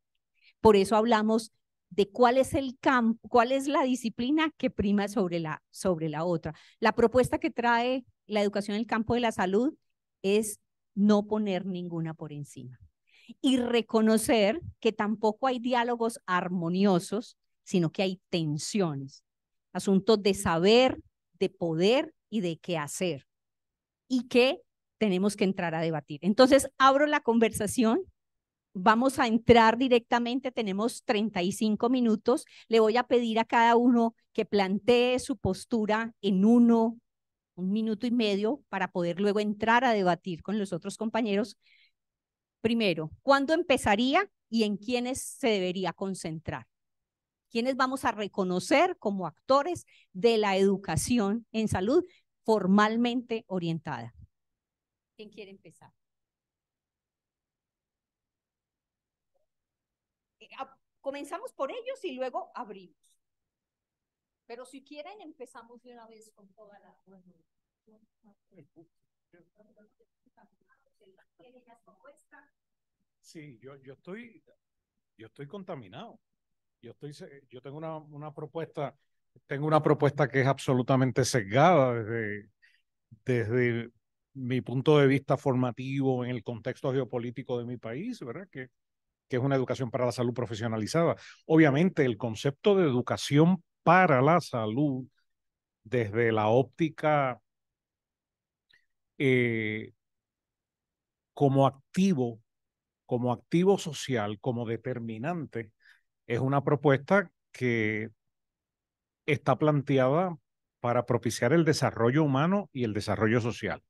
[SPEAKER 1] Por eso hablamos de cuál es el campo, cuál es la disciplina que prima sobre la, sobre la otra. La propuesta que trae la educación en el campo de la salud es no poner ninguna por encima. y reconocer que tampoco hay diálogos armoniosos, sino que hay tensiones, asuntos de saber, de poder y de qué hacer, y que tenemos que entrar a debatir. Entonces, abro la conversación. Vamos a entrar directamente, tenemos 35 minutos. Le voy a pedir a cada uno que plantee su postura en uno, un minuto y medio para poder luego entrar a debatir con los otros compañeros. Primero, ¿cuándo empezaría y en quiénes se debería concentrar? ¿Quiénes vamos a reconocer como actores de la educación en salud formalmente orientada? ¿Quién quiere empezar? Eh, comenzamos por ellos y luego abrimos. Pero si quieren, empezamos de una vez con toda la...
[SPEAKER 13] Sí, yo, yo estoy, yo estoy contaminado. Yo estoy, yo tengo una, una propuesta, tengo una propuesta que es absolutamente sesgada desde, desde mi punto de vista formativo en el contexto geopolítico de mi país, ¿verdad? Que, que es una educación para la salud profesionalizada. Obviamente, el concepto de educación para la salud, desde la óptica eh, como activo, como activo social, como determinante, es una propuesta que está planteada para propiciar el desarrollo humano y el desarrollo social.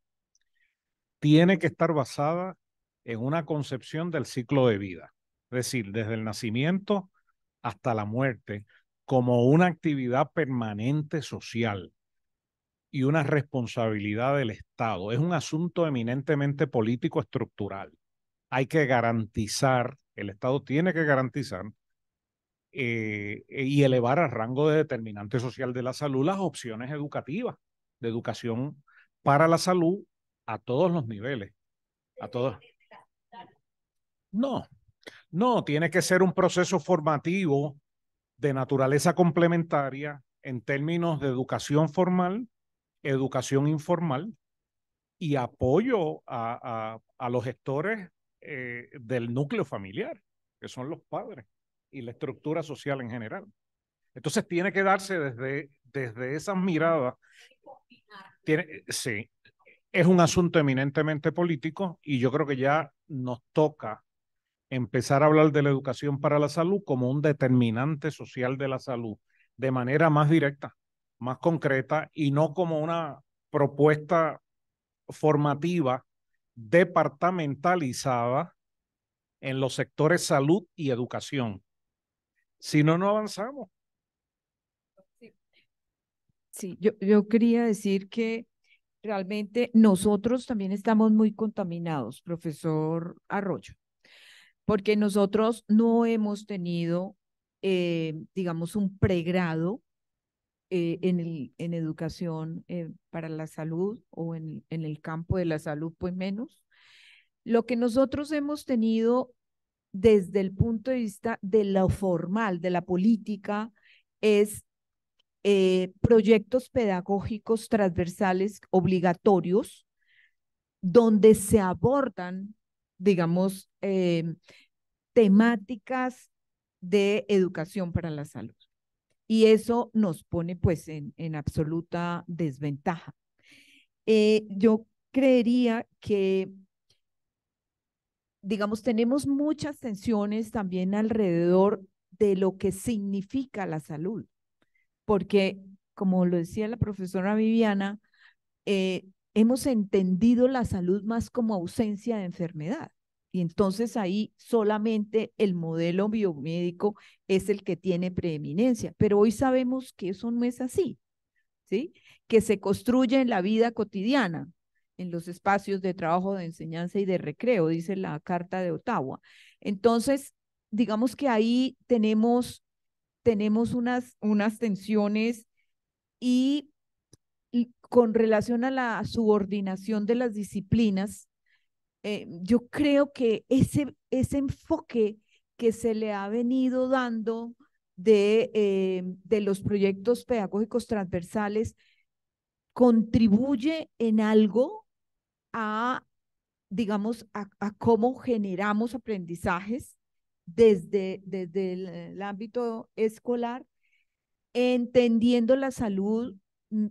[SPEAKER 13] Tiene que estar basada en una concepción del ciclo de vida, es decir, desde el nacimiento hasta la muerte, como una actividad permanente social y una responsabilidad del Estado. Es un asunto eminentemente político estructural. Hay que garantizar, el Estado tiene que garantizar eh, y elevar a rango de determinante social de la salud las opciones educativas de educación para la salud a todos los niveles, a todos. No, no, tiene que ser un proceso formativo de naturaleza complementaria en términos de educación formal, educación informal y apoyo a, a, los gestores eh, del núcleo familiar, que son los padres, y la estructura social en general. Entonces tiene que darse desde, desde esas miradas. Sí, es un asunto eminentemente político y yo creo que ya nos toca empezar a hablar de la educación para la salud como un determinante social de la salud de manera más directa, más concreta y no como una propuesta formativa departamentalizada en los sectores salud y educación. Si no, no avanzamos.
[SPEAKER 14] Sí, yo, yo quería decir que realmente nosotros también estamos muy contaminados, profesor Arroyo porque nosotros no hemos tenido, eh, digamos, un pregrado eh, en, en educación eh, para la salud o en, en el campo de la salud, pues menos. Lo que nosotros hemos tenido desde el punto de vista de lo formal, de la política, es proyectos pedagógicos transversales obligatorios donde se abordan digamos, eh, temáticas de educación para la salud. Y eso nos pone pues en, en absoluta desventaja. Eh, yo creería que, digamos, tenemos muchas tensiones también alrededor de lo que significa la salud, porque, como lo decía la profesora Viviana, eh, hemos entendido la salud más como ausencia de enfermedad. Y entonces ahí solamente el modelo biomédico es el que tiene preeminencia. Pero hoy sabemos que eso no es así, ¿sí? Que se construye en la vida cotidiana, en los espacios de trabajo, de enseñanza y de recreo, dice la Carta de Ottawa. Entonces, digamos que ahí tenemos, tenemos unas, unas tensiones y con relación a la subordinación de las disciplinas, eh, yo creo que ese, ese enfoque que se le ha venido dando de, eh, de los proyectos pedagógicos transversales contribuye en algo a digamos, a, a cómo generamos aprendizajes desde, desde el, ámbito escolar, entendiendo la salud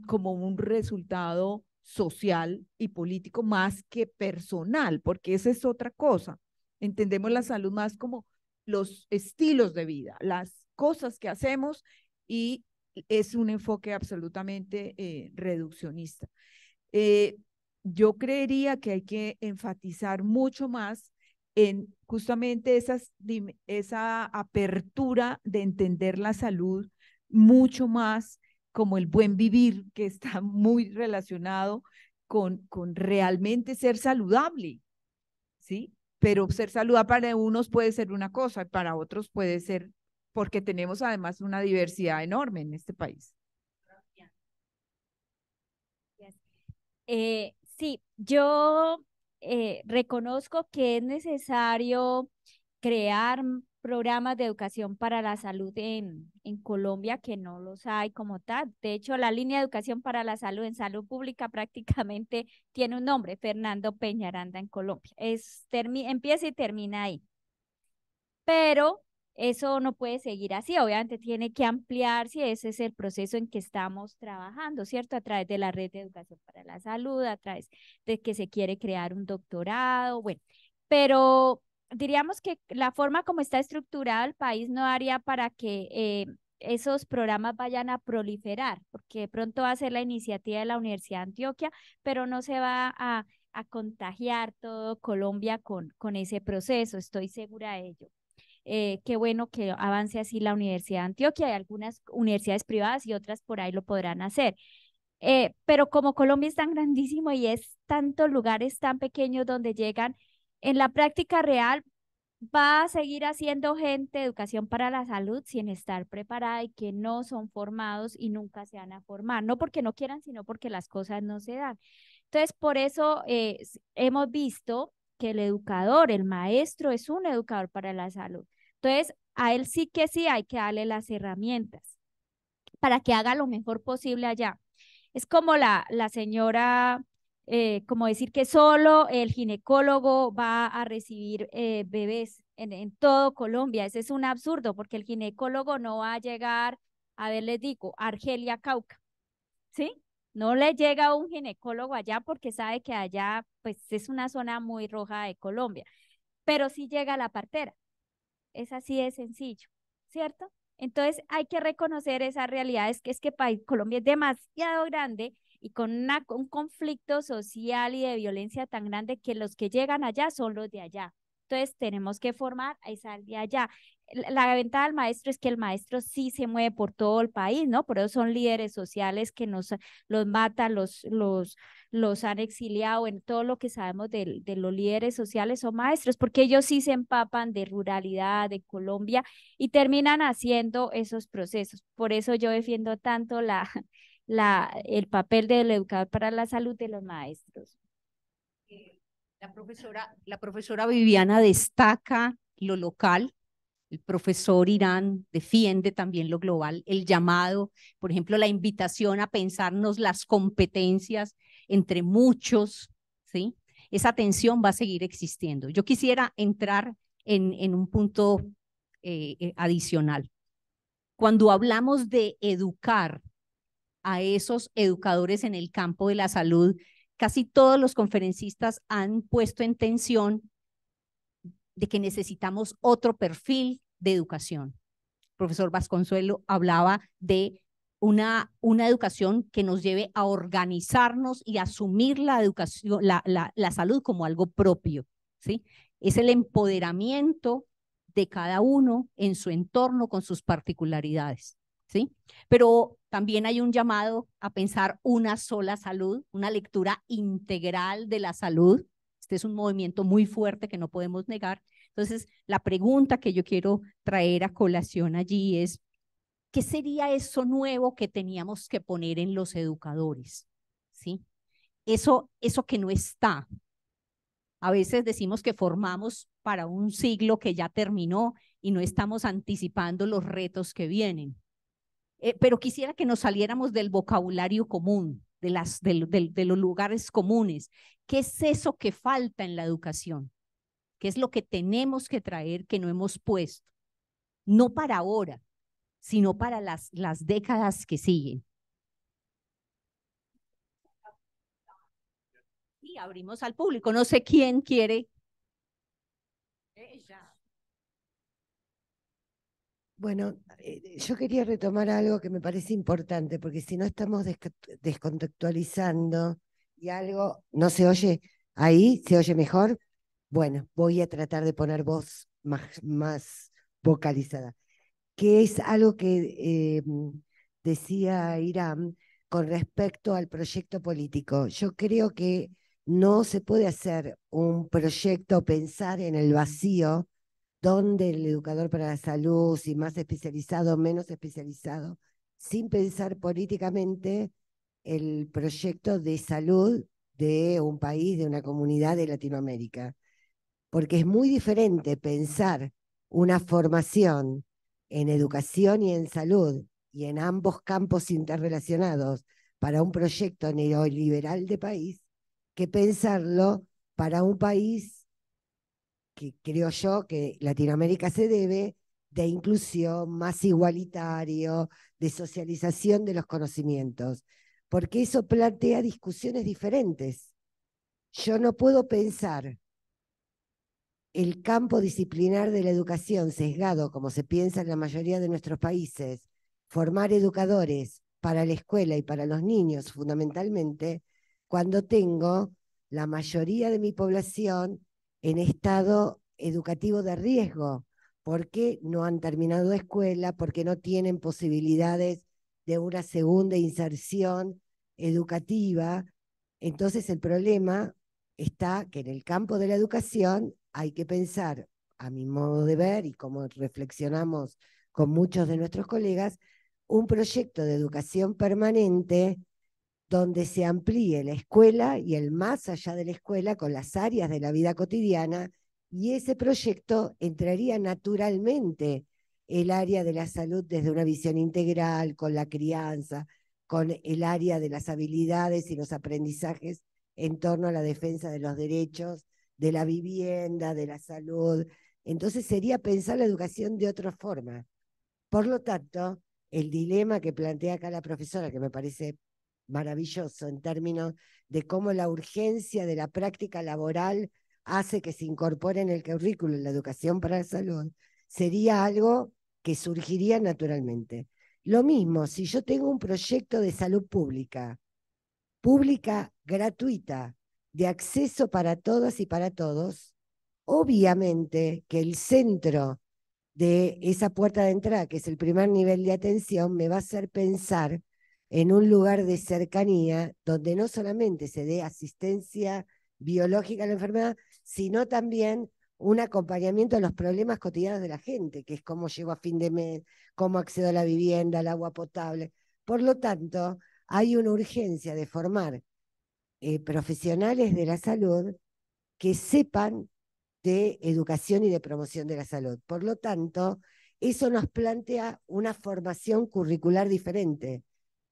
[SPEAKER 14] como un resultado social y político más que personal, porque esa es otra cosa. Entendemos la salud más como los estilos de vida, las cosas que hacemos y es un enfoque absolutamente eh, reduccionista. Eh, yo creería que hay que enfatizar mucho más en justamente esa apertura de entender la salud mucho más como el buen vivir, que está muy relacionado con, con realmente ser saludable, ¿sí? Pero ser saludable para unos puede ser una cosa, para otros puede ser, porque tenemos además una diversidad enorme en este país.
[SPEAKER 15] Eh, sí, yo eh, reconozco que es necesario crear programas de educación para la salud en, Colombia, que no los hay como tal. De hecho, la línea de educación para la salud en salud pública prácticamente tiene un nombre, Fernando Peñaranda en Colombia. Es, empieza y termina ahí. Pero eso no puede seguir así, obviamente tiene que ampliarse y ese es el proceso en que estamos trabajando, ¿cierto? A través de la red de educación para la salud, a través de que se quiere crear un doctorado, bueno, pero diríamos que la forma como está estructurado el país no haría para que eh, esos programas vayan a proliferar, porque pronto va a ser la iniciativa de la Universidad de Antioquia, pero no se va a, a contagiar todo Colombia con, con ese proceso, estoy segura de ello. Eh, qué bueno que avance así la Universidad de Antioquia. Hay algunas universidades privadas y otras por ahí lo podrán hacer. Eh, pero como Colombia es tan grandísimo y es tantos lugares tan pequeños donde llegan, en la práctica real va a seguir haciendo gente educación para la salud sin estar preparada y que no son formados y nunca se van a formar, no porque no quieran, sino porque las cosas no se dan. Entonces, por eso eh, hemos visto que el educador, el maestro, es un educador para la salud. Entonces, a él sí que sí hay que darle las herramientas para que haga lo mejor posible allá. Es como la, la señora, eh, como decir que solo el ginecólogo va a recibir eh, bebés en, en todo Colombia. Ese es un absurdo porque el ginecólogo no va a llegar, a ver, les digo, Argelia Cauca, ¿sí? No le llega un ginecólogo allá porque sabe que allá pues es una zona muy roja de Colombia, pero sí llega la partera. Es así de sencillo, ¿cierto? Entonces hay que reconocer esas realidades que es que Colombia es demasiado grande y con un conflicto social y de violencia tan grande que los que llegan allá son los de allá. Entonces tenemos que formar a esa de allá la ventaja del maestro es que el maestro sí se mueve por todo el país, ¿no? Por eso son líderes sociales que nos los matan, los, los, los han exiliado, en todo lo que sabemos de, de los líderes sociales son maestros, porque ellos sí se empapan de ruralidad, de Colombia y terminan haciendo esos procesos. Por eso yo defiendo tanto la, la, el papel del educador para la salud de los maestros.
[SPEAKER 1] La profesora, la profesora Viviana destaca lo local, el profesor Irán defiende también lo global, el llamado, por ejemplo, la invitación a pensarnos las competencias entre muchos, ¿sí? Esa tensión va a seguir existiendo. Yo quisiera entrar en, en un punto eh, eh, adicional. Cuando hablamos de educar a esos educadores en el campo de la salud, casi todos los conferencistas han puesto en tensión de que necesitamos otro perfil de educación. El profesor Vasconsuelo hablaba de una, una educación que nos lleve a organizarnos y asumir la educación, la, la, la salud como algo propio, ¿sí? Es el empoderamiento de cada uno en su entorno con sus particularidades, ¿sí? Pero también hay un llamado a pensar una sola salud, una lectura integral de la salud. Este es un movimiento muy fuerte que no podemos negar entonces, la pregunta que yo quiero traer a colación allí es, ¿qué sería eso nuevo que teníamos que poner en los educadores? ¿Sí? Eso, eso que no está. A veces decimos que formamos para un siglo que ya terminó y no estamos anticipando los retos que vienen. Eh, pero quisiera que nos saliéramos del vocabulario común, de, las, de, los lugares comunes. ¿Qué es eso que falta en la educación? ¿Qué es lo que tenemos que traer que no hemos puesto? No para ahora, sino para las, las décadas que siguen. Y abrimos al público. No sé quién quiere.
[SPEAKER 11] Bueno, eh, yo quería retomar algo que me parece importante, porque si no estamos descontextualizando y algo no se oye ahí, se oye mejor. Bueno, voy a tratar de poner voz más, más vocalizada, que es algo que eh, decía Irán con respecto al proyecto político. Yo creo que no se puede hacer un proyecto, pensar en el vacío donde el educador para la salud, si más especializado, menos especializado, sin pensar políticamente el proyecto de salud de un país, de una comunidad de Latinoamérica. Porque es muy diferente pensar una formación en educación y en salud y en ambos campos interrelacionados para un proyecto neoliberal de país que pensarlo para un país que creo yo que Latinoamérica se debe de inclusión más igualitario, de socialización de los conocimientos, porque eso plantea discusiones diferentes. Yo no puedo pensar el campo disciplinar de la educación sesgado, como se piensa en la mayoría de nuestros países, formar educadores para la escuela y para los niños fundamentalmente, cuando tengo la mayoría de mi población en estado educativo de riesgo, porque no han terminado escuela, porque no tienen posibilidades de una segunda inserción educativa. Entonces el problema está que en el campo de la educación hay que pensar, a mi modo de ver y como reflexionamos con muchos de nuestros colegas, un proyecto de educación permanente donde se amplíe la escuela y el más allá de la escuela con las áreas de la vida cotidiana y ese proyecto entraría naturalmente el área de la salud desde una visión integral, con la crianza, con el área de las habilidades y los aprendizajes en torno a la defensa de los derechos, de la vivienda, de la salud. Entonces sería pensar la educación de otra forma. Por lo tanto, el dilema que plantea acá la profesora, que me parece maravilloso en términos de cómo la urgencia de la práctica laboral hace que se incorpore en el currículo la educación para la salud, sería algo que surgiría naturalmente. Lo mismo, si yo tengo un proyecto de salud pública, pública gratuita, de acceso para todas y para todos, obviamente que el centro de esa puerta de entrada, que es el primer nivel de atención, me va a hacer pensar en un lugar de cercanía donde no solamente se dé asistencia biológica a la enfermedad, sino también un acompañamiento a los problemas cotidianos de la gente, que es cómo llego a fin de mes, cómo accedo a la vivienda, al agua potable. Por lo tanto, hay una urgencia de formar eh, profesionales de la salud que sepan de educación y de promoción de la salud. Por lo tanto, eso nos plantea una formación curricular diferente.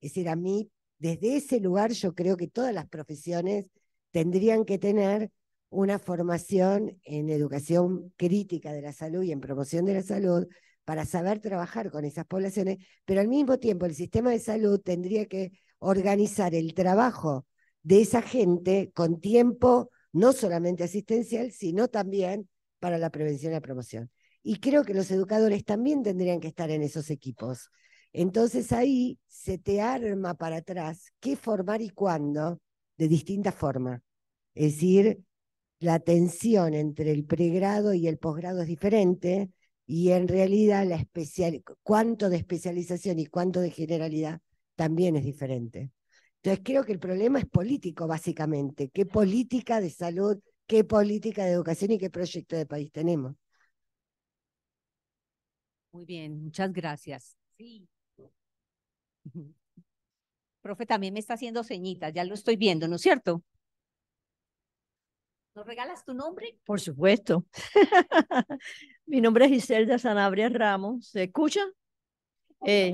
[SPEAKER 11] Es decir, a mí, desde ese lugar, yo creo que todas las profesiones tendrían que tener una formación en educación crítica de la salud y en promoción de la salud para saber trabajar con esas poblaciones, pero al mismo tiempo el sistema de salud tendría que organizar el trabajo de esa gente con tiempo no solamente asistencial, sino también para la prevención y la promoción. Y creo que los educadores también tendrían que estar en esos equipos. Entonces ahí se te arma para atrás qué formar y cuándo de distinta forma. Es decir, la tensión entre el pregrado y el posgrado es diferente y en realidad la especial, cuánto de especialización y cuánto de generalidad también es diferente. Entonces creo que el problema es político básicamente. ¿Qué política de salud, qué política de educación y qué proyecto de país tenemos?
[SPEAKER 1] Muy bien, muchas gracias. Sí. Profe, también me está haciendo señitas, ya lo estoy viendo, ¿no es cierto? ¿Nos regalas tu nombre?
[SPEAKER 16] Por supuesto. Mi nombre es Giselda Sanabria Ramos. ¿Se escucha? Eh,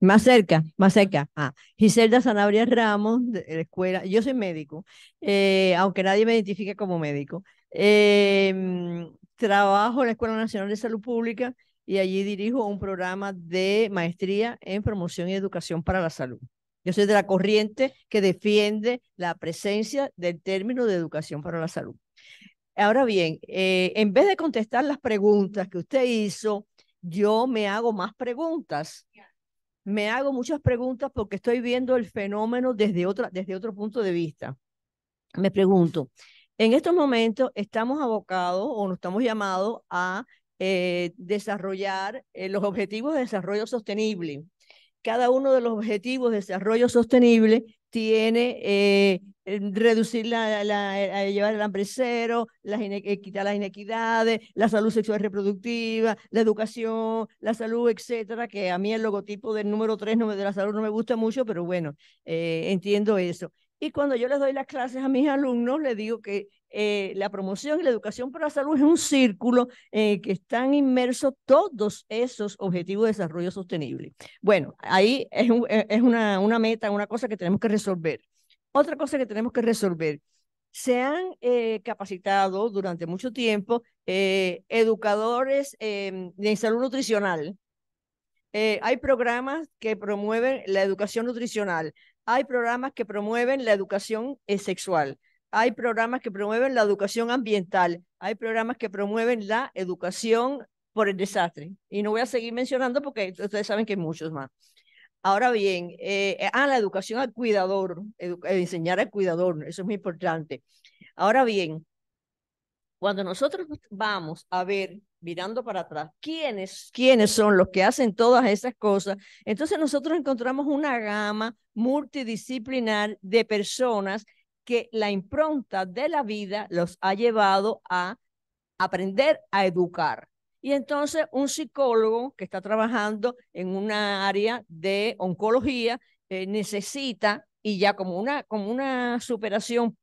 [SPEAKER 16] Más cerca, más cerca. Ah, Giselda Sanabria Ramos, de la escuela. Yo soy médico, eh, aunque nadie me identifique como médico. Em, trabajo en la Escuela Nacional de Salud Pública y allí dirijo un programa de maestría en promoción y educación para la salud. Yo soy de la corriente que defiende la presencia del término de educación para la salud. Ahora bien, eh, en vez de contestar las preguntas que usted hizo, yo me hago más preguntas. Me hago muchas preguntas porque estoy viendo el fenómeno desde, otra, desde otro punto de vista. Me pregunto, en estos momentos estamos abocados o nos estamos llamados a eh, desarrollar eh, los objetivos de desarrollo sostenible. Cada uno de los objetivos de desarrollo sostenible tiene eh, reducir la, la, llevar el hambre cero, las quitar las inequidades, la salud sexual y reproductiva, la educación, la salud, etcétera, que a mí el logotipo del número 3 de la salud no me gusta mucho, pero bueno, entiendo eso. Y cuando yo les doy las clases a mis alumnos, les digo que eh, la promoción y la educación para la salud es un círculo eh, que están inmersos todos esos objetivos de desarrollo sostenible. Bueno, ahí es, eh, es una, meta, una cosa que tenemos que resolver. Otra cosa que tenemos que resolver. Se han capacitado durante mucho tiempo educadores em, de salud nutricional. hay programas que promueven la educación nutricional hay programas que promueven la educación eh, sexual, hay programas que promueven la educación ambiental, hay programas que promueven la educación por el desastre. Y no voy a seguir mencionando porque ustedes saben que hay muchos más. Ahora bien, eh, eh ah, la educación al cuidador, enseñar al cuidador, eso es muy importante. Ahora bien, cuando nosotros vamos a ver mirando para atrás, ¿quiénes, quiénes son los que hacen todas esas cosas? Entonces nosotros encontramos una gama multidisciplinar de personas que la impronta de la vida los ha llevado a aprender a educar. Y entonces un psicólogo que está trabajando en una área de oncología eh, necesita, y ya como una, como una superación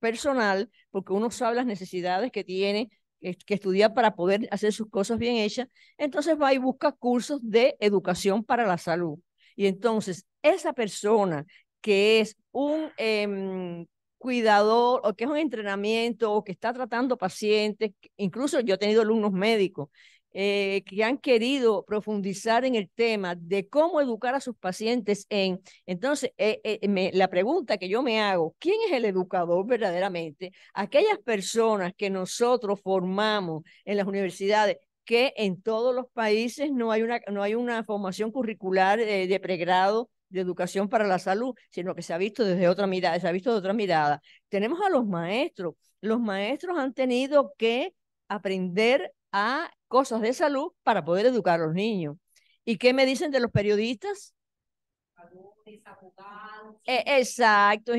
[SPEAKER 16] personal, porque uno sabe las necesidades que tiene que estudiar para poder hacer sus cosas bien hechas, entonces va y busca cursos de educación para la salud. Y entonces esa persona que es un em, cuidador o que es un entrenamiento o que está tratando pacientes, incluso yo he tenido alumnos médicos eh, que han querido profundizar en el tema de cómo educar a sus pacientes en, entonces, eh, eh, la pregunta que yo me hago, ¿quién es el educador verdaderamente? Aquellas personas que nosotros formamos en las universidades, que en todos los países no hay una, no hay una formación curricular de pregrado de educación para la salud, sino que se ha visto desde otra mirada, se ha visto de otra mirada. Tenemos a los maestros. Los maestros han tenido que aprender a cosas de salud para poder educar a los niños. ¿Y qué me dicen de los periodistas? Eh, exacto.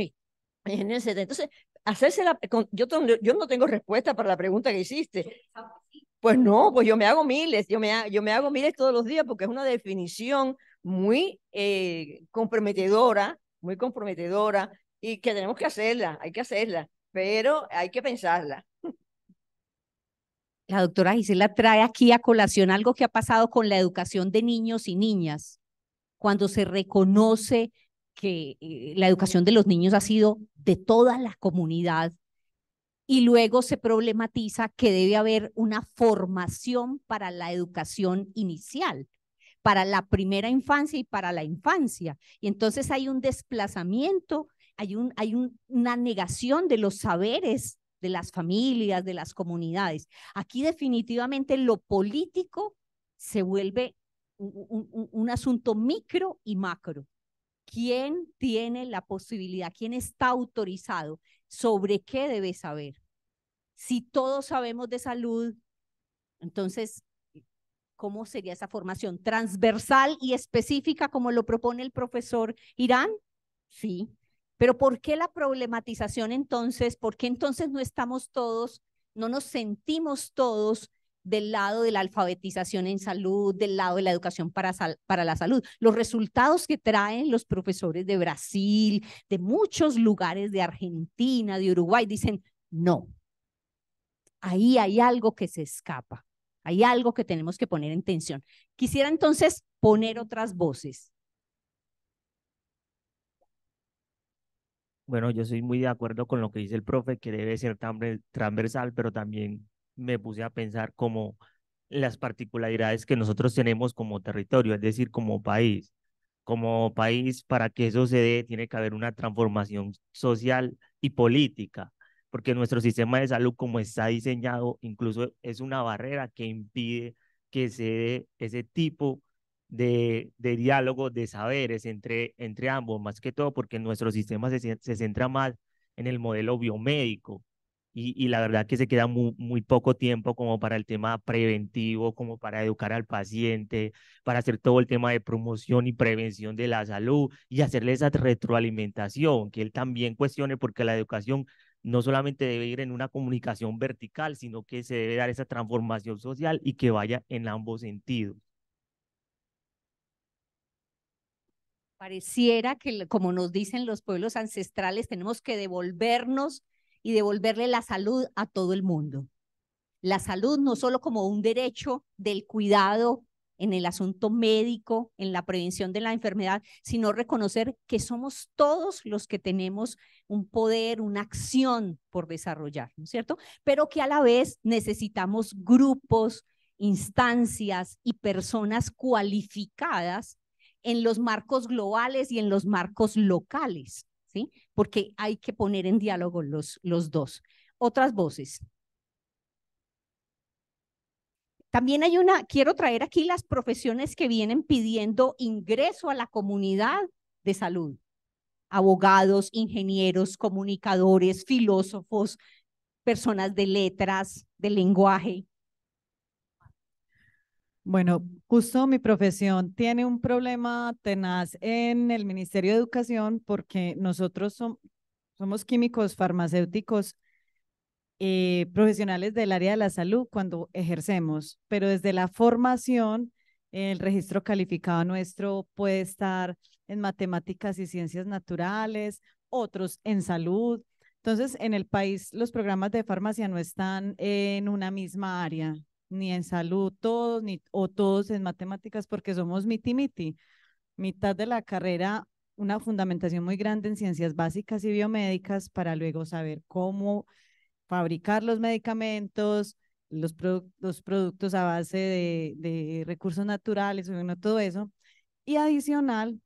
[SPEAKER 16] Entonces, hacerse la, yo, yo no tengo respuesta para la pregunta que hiciste. Pues no, pues yo me hago miles, yo me, yo me hago miles todos los días porque es una definición muy eh, comprometedora, muy comprometedora y que tenemos que hacerla, hay que hacerla, pero hay que pensarla.
[SPEAKER 1] La doctora Gisela trae aquí a colación algo que ha pasado con la educación de niños y niñas, cuando se reconoce que eh, la educación de los niños ha sido de toda la comunidad y luego se problematiza que debe haber una formación para la educación inicial, para la primera infancia y para la infancia. Y entonces hay un desplazamiento, hay, un, hay una negación de los saberes de las familias, de las comunidades. Aquí definitivamente lo político se vuelve un, asunto micro y macro. ¿Quién tiene la posibilidad? ¿Quién está autorizado? ¿Sobre qué debe saber? Si todos sabemos de salud, entonces, ¿cómo sería esa formación? ¿Transversal y específica como lo propone el profesor Irán? Sí, pero ¿por qué la problematización entonces? ¿Por qué entonces no estamos todos, no nos sentimos todos del lado de la alfabetización en salud, del lado de la educación para, para la salud? Los resultados que traen los profesores de Brasil, de muchos lugares de Argentina, de Uruguay, dicen, no, ahí hay algo que se escapa, hay algo que tenemos que poner en tensión. Quisiera entonces poner otras voces.
[SPEAKER 7] Bueno, yo soy muy de acuerdo con lo que dice el profe, que debe ser transversal, pero también me puse a pensar como las particularidades que nosotros tenemos como territorio, es decir, como país. Como país, para que eso se dé, tiene que haber una transformación social y política porque nuestro sistema de salud, como está diseñado, incluso es una barrera que impide que se dé ese tipo de, de diálogo, de saberes entre, entre ambos, más que todo porque nuestro sistema se, se centra más en el modelo biomédico y, y la verdad que se queda muy, muy poco tiempo como para el tema preventivo, como para educar al paciente, para hacer todo el tema de promoción y prevención de la salud y hacerle esa retroalimentación, que él también cuestione porque la educación no solamente debe ir en una comunicación vertical, sino que se debe dar esa transformación social y que vaya en ambos sentidos.
[SPEAKER 1] Pareciera que, como nos dicen los pueblos ancestrales, tenemos que devolvernos y devolverle la salud a todo el mundo. La salud no solo como un derecho del cuidado en el asunto médico, en la prevención de la enfermedad, sino reconocer que somos todos los que tenemos un poder, una acción por desarrollar, ¿no es cierto? Pero que a la vez necesitamos grupos, instancias y personas cualificadas en los marcos globales y en los marcos locales, ¿sí? Porque hay que poner en diálogo los, los dos. Otras voces. También hay una, quiero traer aquí las profesiones que vienen pidiendo ingreso a la comunidad de salud. Abogados, ingenieros, comunicadores, filósofos, personas de letras, de lenguaje.
[SPEAKER 8] Bueno, justo mi profesión tiene un problema tenaz en el Ministerio de Educación porque nosotros som- somos químicos farmacéuticos eh, profesionales del área de la salud cuando ejercemos, pero desde la formación, el registro calificado nuestro puede estar en matemáticas y ciencias naturales, otros en salud. Entonces, en el país los programas de farmacia no están en una misma área, ni en salud todos, ni o todos en matemáticas, porque somos miti-miti. Mitad de la carrera, una fundamentación muy grande en ciencias básicas y biomédicas para luego saber cómo fabricar los medicamentos, los, produ- los productos a base de, recursos naturales, bueno, todo eso. Y adicional,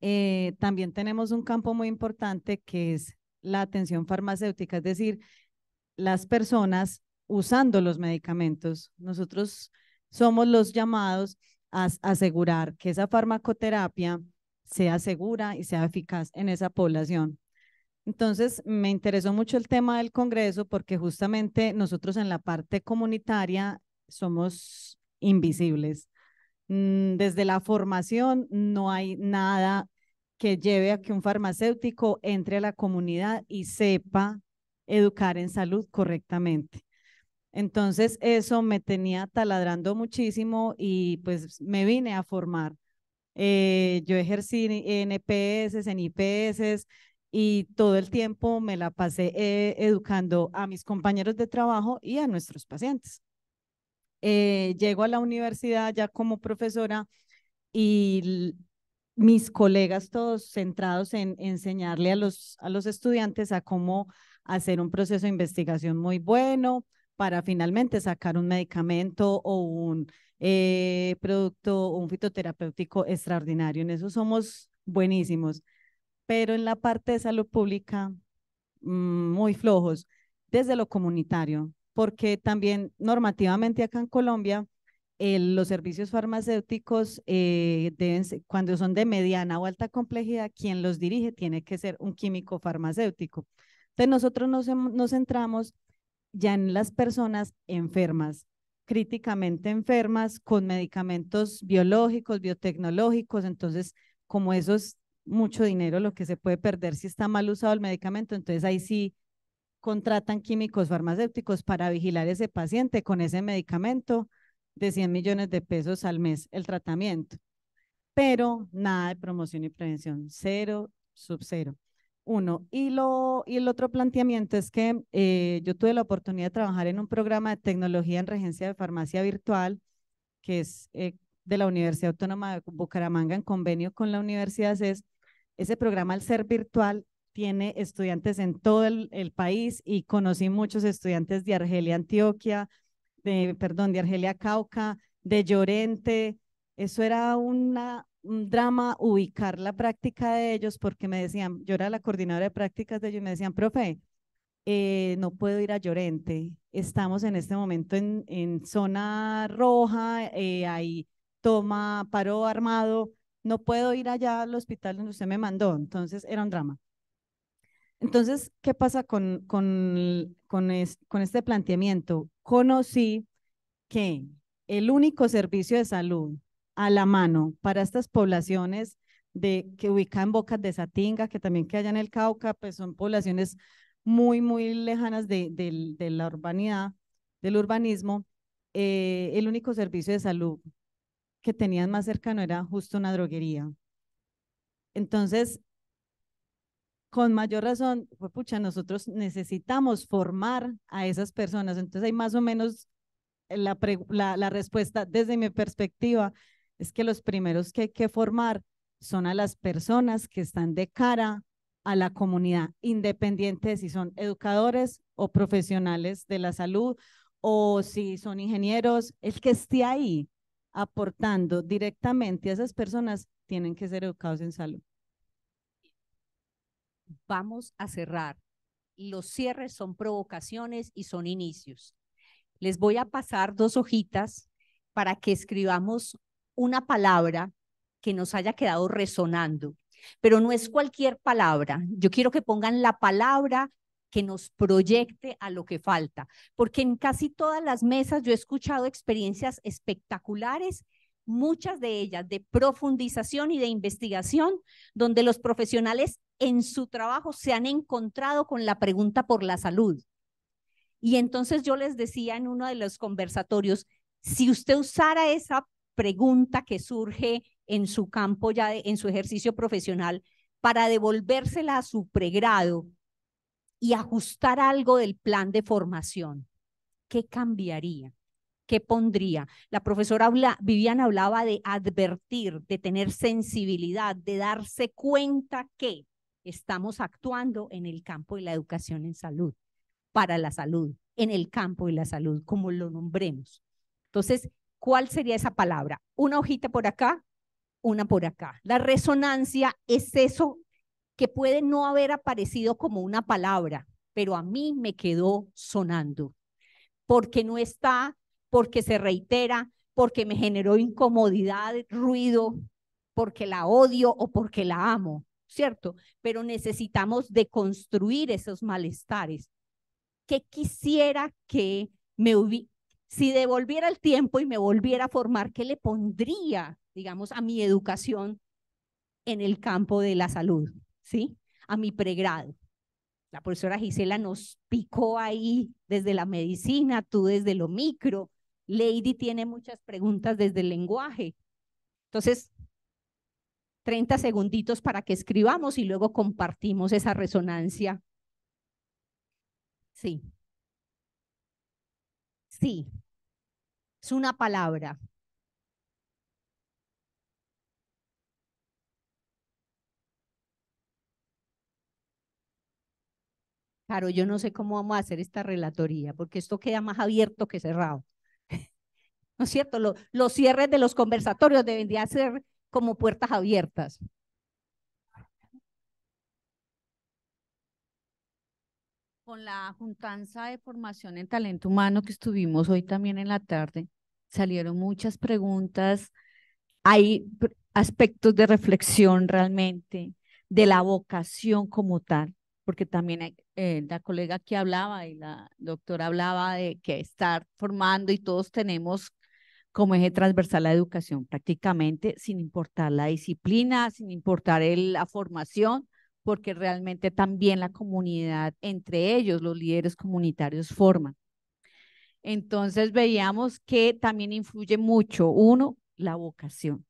[SPEAKER 8] eh, también tenemos un campo muy importante que es la atención farmacéutica, es decir, las personas usando los medicamentos. Nosotros somos los llamados a as- asegurar que esa farmacoterapia sea segura y sea eficaz en esa población. Entonces, me interesó mucho el tema del Congreso porque justamente nosotros en la parte comunitaria somos invisibles. Mm, Desde la formación no hay nada que lleve a que un farmacéutico entre a la comunidad y sepa educar en salud correctamente. Entonces, eso me tenía taladrando muchísimo y pues me vine a formar. Eh, yo ejercí en EPS, en IPS y todo el tiempo me la pasé eh, educando a mis compañeros de trabajo y a nuestros pacientes. Eh, llego a la universidad ya como profesora y mis colegas todos centrados en enseñarle a los, a los estudiantes a cómo hacer un proceso de investigación muy bueno para finalmente sacar un medicamento o un eh, producto un fitoterapéutico extraordinario. En eso somos buenísimos, pero en la parte de salud pública mm, muy flojos desde lo comunitario, porque también normativamente acá en Colombia el- los servicios farmacéuticos eh, deben ser- cuando son de mediana o alta complejidad, quien los dirige tiene que ser un químico farmacéutico. Entonces nosotros nos, nos centramos ya en las personas enfermas, críticamente enfermas, con medicamentos biológicos, biotecnológicos. Entonces, como eso es mucho dinero lo que se puede perder si está mal usado el medicamento, entonces ahí sí contratan químicos farmacéuticos para vigilar ese paciente con ese medicamento de 100 millones de pesos al mes el tratamiento. Pero nada de promoción y prevención, cero, sub cero. Uno. Y, lo, y el otro planteamiento es que eh, yo tuve la oportunidad de trabajar en un programa de tecnología en regencia de farmacia virtual, que es eh, de la Universidad Autónoma de Bucaramanga en convenio con la Universidad CES. Ese programa, al ser virtual, tiene estudiantes en todo el, el país y conocí muchos estudiantes de Argelia, Antioquia, perdón, de Argelia, Cauca, de Llorente. Eso era un drama ubicar la práctica de ellos porque me decían, yo era la coordinadora de prácticas de ellos y me decían, profe, eh, no puedo ir a Llorente, estamos en este momento en, en zona roja, eh, hay toma, paro armado, no puedo ir allá al hospital donde usted me mandó, entonces era un drama. Entonces, ¿qué pasa con, con, con, con este planteamiento? Conocí que el único servicio de salud a la mano para estas poblaciones de, que ubican Bocas de Satinga, que también que allá en el Cauca, pues son poblaciones muy, muy lejanas de, de la urbanidad, del urbanismo, eh, el único servicio de salud que tenían más cercano era justo una droguería. Entonces, con mayor razón, pues pucha, nosotros necesitamos formar a esas personas. Entonces, hay más o menos la, la, la respuesta desde mi perspectiva es que los primeros que hay que formar son a las personas que están de cara a la comunidad, independiente de si son educadores o profesionales de la salud o si son ingenieros, el que esté ahí aportando directamente a esas personas tienen que ser educados en salud.
[SPEAKER 1] Vamos a cerrar. Los cierres son provocaciones y son inicios. Les voy a pasar dos hojitas para que escribamos una palabra que nos haya quedado resonando, pero no es cualquier palabra. Yo quiero que pongan la palabra que nos proyecte a lo que falta, porque en casi todas las mesas yo he escuchado experiencias espectaculares, muchas de ellas de profundización y de investigación, donde los profesionales en su trabajo se han encontrado con la pregunta por la salud. Y entonces yo les decía en uno de los conversatorios, si usted usara esa pregunta que surge en su campo ya en su ejercicio profesional para devolvérsela a su pregrado y ajustar algo del plan de formación, ¿qué cambiaría? ¿Qué pondría? La profesora Viviana hablaba de advertir, de tener sensibilidad, de darse cuenta que estamos actuando en el campo de la educación en salud, para la salud, en el campo de la salud, como lo nombremos. Entonces, ¿Cuál sería esa palabra? Una hojita por acá, una por acá. La resonancia es eso que puede no haber aparecido como una palabra, pero a mí me quedó sonando, porque no está, porque se reitera, porque me generó incomodidad, ruido, porque la odio o porque la amo, ¿cierto? Pero necesitamos deconstruir esos malestares. ¿Qué quisiera que me, si devolviera el tiempo y me volviera a formar, ¿qué le pondría, digamos, a mi educación en el campo de la salud? ¿Sí? A mi pregrado. La profesora Gisela nos picó ahí desde la medicina, tú desde lo micro. Lady tiene muchas preguntas desde el lenguaje. Entonces, 30 segunditos para que escribamos y luego compartimos esa resonancia. Sí. Sí, es una palabra. Claro, yo no sé cómo vamos a hacer esta relatoría, porque esto queda más abierto que cerrado. ¿No es cierto? los cierres de los conversatorios deberían ser como puertas abiertas.
[SPEAKER 10] Con la juntanza de formación en talento humano que estuvimos hoy también en la tarde, salieron muchas preguntas. Hay aspectos de reflexión realmente de la vocación como tal, porque también eh, la colega que hablaba y la doctora hablaba de que estar formando y todos tenemos como eje transversal la educación prácticamente sin importar la disciplina, sin importar la formación, porque realmente también la comunidad, entre ellos los líderes comunitarios forman. Entonces veíamos que también influye mucho, uno, la vocación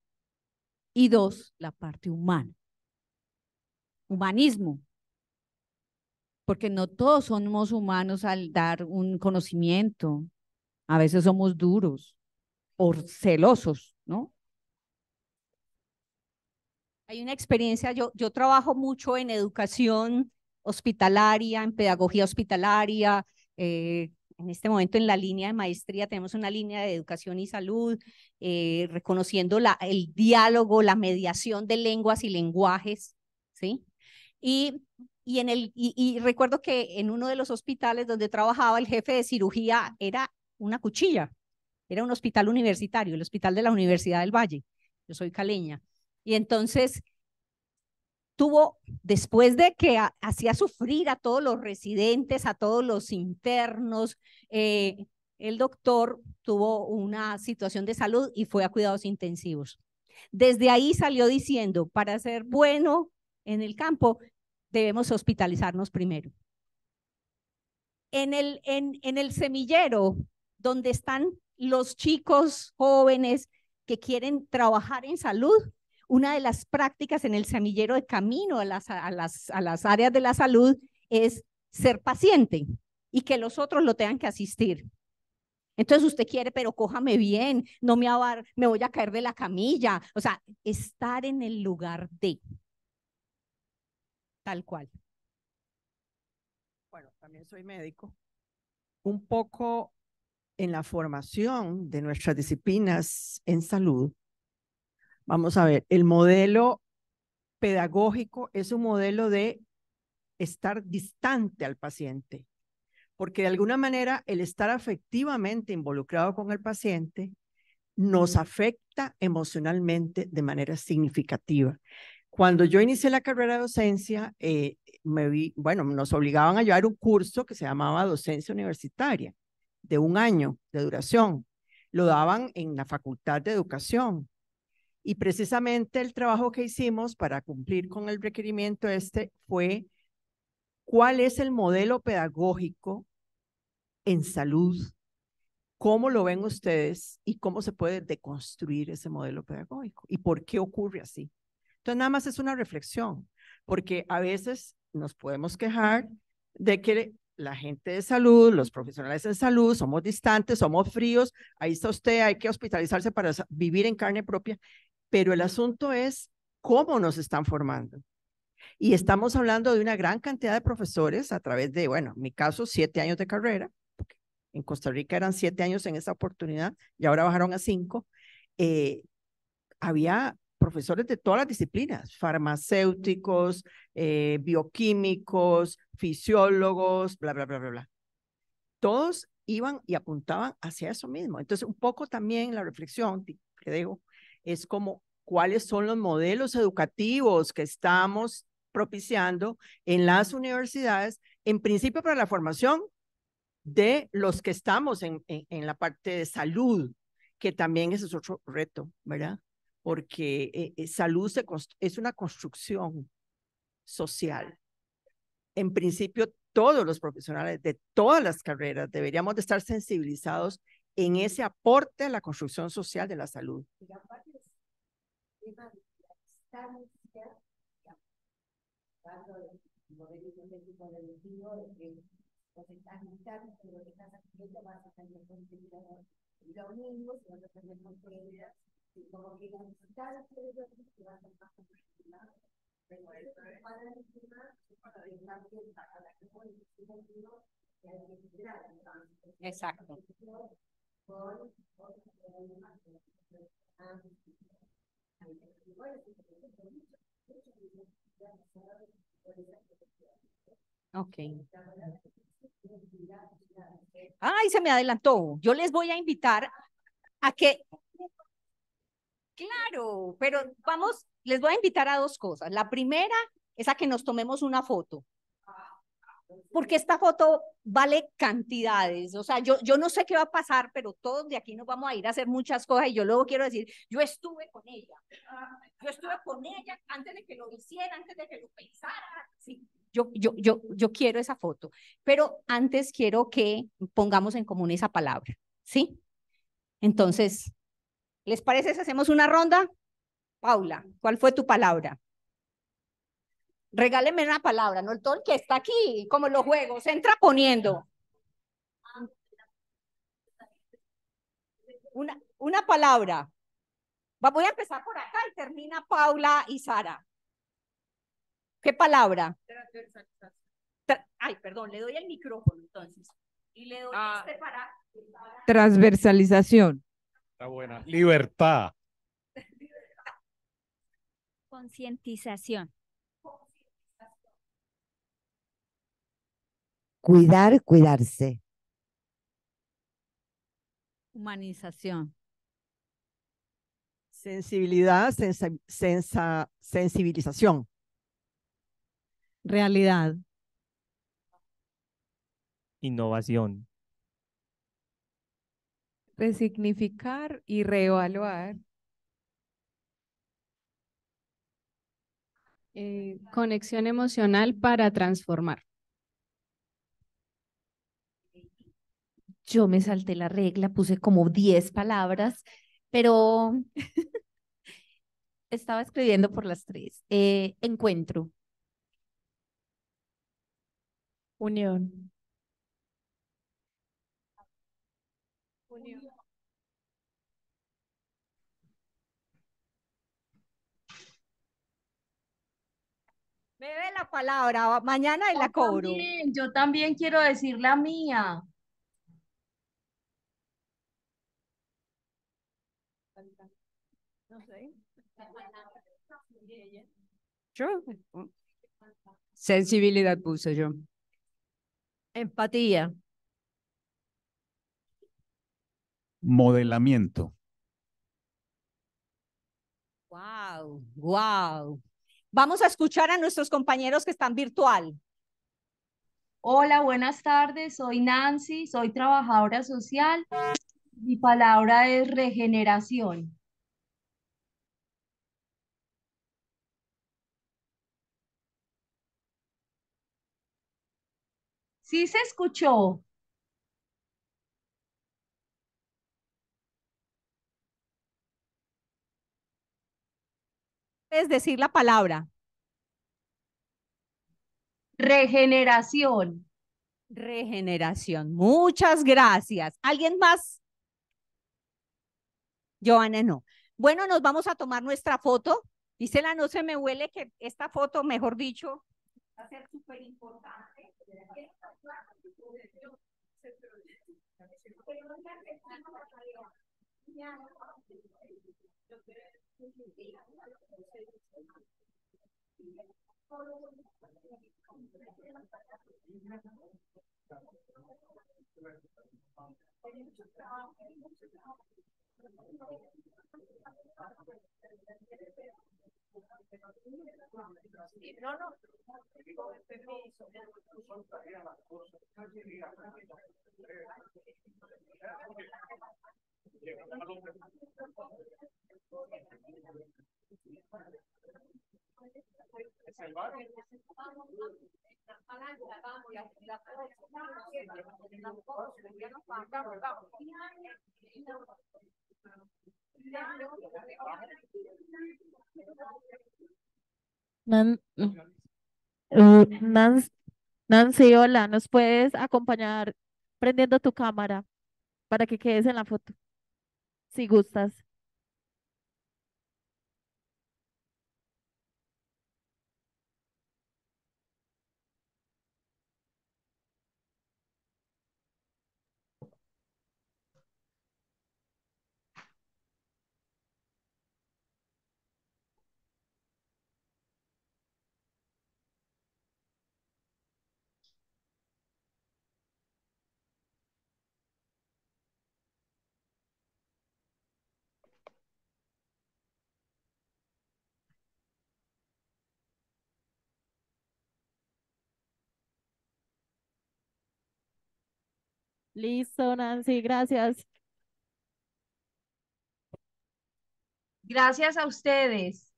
[SPEAKER 10] y dos, la parte humana. Humanismo, porque no todos somos humanos al dar un conocimiento. A veces somos duros o celosos, ¿no?
[SPEAKER 1] Hay una experiencia, yo, yo trabajo mucho en educación hospitalaria, en pedagogía hospitalaria. eh, en este momento en la línea de maestría tenemos una línea de educación y salud, eh, reconociendo la, el diálogo, la mediación de lenguas y lenguajes, ¿sí? Y, y, en el, y, recuerdo que en uno de los hospitales donde trabajaba el jefe de cirugía era una cuchilla, era un hospital universitario, el hospital de la Universidad del Valle. Yo soy caleña. Y entonces tuvo, después de que ha- hacía sufrir a todos los residentes, a todos los internos, eh, el doctor tuvo una situación de salud y fue a cuidados intensivos. Desde ahí salió diciendo, para ser bueno en el campo, debemos hospitalizarnos primero. En el, en, en el semillero, donde están los chicos jóvenes que quieren trabajar en salud, una de las prácticas en el semillero de camino a las, a las, a las áreas de la salud es ser paciente y que los otros lo tengan que asistir. Entonces usted quiere, pero cójame bien, no me, abar- me voy a caer de la camilla. O sea, estar en el lugar de tal cual.
[SPEAKER 9] Bueno, también soy médico. Un poco en la formación de nuestras disciplinas en salud. Vamos a ver, el modelo pedagógico es un modelo de estar distante al paciente, porque de alguna manera el estar afectivamente involucrado con el paciente nos afecta emocionalmente de manera significativa. Cuando yo inicié la carrera de docencia, eh, me vi, bueno, nos obligaban a llevar un curso que se llamaba docencia universitaria, de un año de duración. Lo daban en la Facultad de Educación. Y precisamente el trabajo que hicimos para cumplir con el requerimiento este fue cuál es el modelo pedagógico en salud, cómo lo ven ustedes y cómo se puede deconstruir ese modelo pedagógico y por qué ocurre así. Entonces, nada más es una reflexión, porque a veces nos podemos quejar de que la gente de salud, los profesionales en salud, somos distantes, somos fríos, ahí está usted, hay que hospitalizarse para vivir en carne propia, pero el asunto es cómo nos están formando. Y estamos hablando de una gran cantidad de profesores a través de, bueno, en mi caso, siete años de carrera. En Costa Rica eran siete años en esa oportunidad y ahora bajaron a cinco. Eh, había profesores de todas las disciplinas, farmacéuticos, eh, bioquímicos, fisiólogos, bla, bla, bla, bla, bla. Todos iban y apuntaban hacia eso mismo. Entonces, un poco también la reflexión que dejo es como cuáles son los modelos educativos que estamos propiciando en las universidades, en principio para la formación de los que estamos en, en, en la parte de salud, que también ese es otro reto, ¿verdad? Porque eh, eh, salud se es una construcción social. En principio, todos los profesionales de todas las carreras deberíamos de estar sensibilizados en ese aporte a la construcción social de la salud.
[SPEAKER 1] Exacto. Ok. Ay, se me adelantó. Yo les voy a invitar a que, claro, pero vamos, les voy a invitar a dos cosas. La primera es a que nos tomemos una foto. Porque esta foto vale cantidades. O sea, yo, yo no sé qué va a pasar, pero todos de aquí nos vamos a ir a hacer muchas cosas y yo luego quiero decir, yo estuve con ella. Yo estuve con ella antes de que lo hiciera, antes de que lo pensara. Sí, yo, yo, yo, yo quiero esa foto. Pero antes quiero que pongamos en común esa palabra. ¿Sí? Entonces, ¿les parece si hacemos una ronda? Paula, ¿cuál fue tu palabra? Regáleme una palabra, no el todo el que está aquí, como en los juegos, entra poniendo. Una, una palabra. Va- Voy a empezar por acá y termina Paula y Sara. ¿Qué palabra? Tra- Ay, perdón, le doy el micrófono entonces. Y le doy
[SPEAKER 14] Ah.
[SPEAKER 1] este para...
[SPEAKER 14] Transversalización.
[SPEAKER 13] Está buena. Libertad.
[SPEAKER 15] Concientización.
[SPEAKER 11] Cuidar, cuidarse.
[SPEAKER 10] Humanización.
[SPEAKER 9] Sensibilidad, sensa- sensa- sensibilización.
[SPEAKER 8] Realidad.
[SPEAKER 7] Innovación.
[SPEAKER 6] Resignificar y reevaluar.
[SPEAKER 5] Eh, conexión emocional para transformar.
[SPEAKER 4] Yo me salté la regla, puse como 10 palabras, pero estaba escribiendo por las tres. Eh, encuentro.
[SPEAKER 3] Unión.
[SPEAKER 1] Me la palabra, mañana y la cobro.
[SPEAKER 17] También, yo también quiero decir la mía.
[SPEAKER 14] Yo. Sensibilidad puse yo.
[SPEAKER 16] Empatía.
[SPEAKER 18] Modelamiento.
[SPEAKER 1] Wow, wow. Vamos a escuchar a nuestros compañeros que están virtual.
[SPEAKER 17] Hola, buenas tardes. Soy Nancy, soy trabajadora social. Mi palabra es regeneración. ¿Sí se escuchó?
[SPEAKER 1] Es decir la palabra.
[SPEAKER 17] Regeneración.
[SPEAKER 1] Regeneración. Muchas gracias. ¿Alguien más? Joana, no. Bueno, nos vamos a tomar nuestra foto. Dísela, no se me huele que esta foto, mejor dicho, va a ser súper importante. 你好。No,
[SPEAKER 3] no. Uh, Nancy, hola, ¿nos puedes acompañar prendiendo tu cámara para que quedes en la foto? Si gustas. Listo, Nancy, gracias.
[SPEAKER 17] Gracias a ustedes.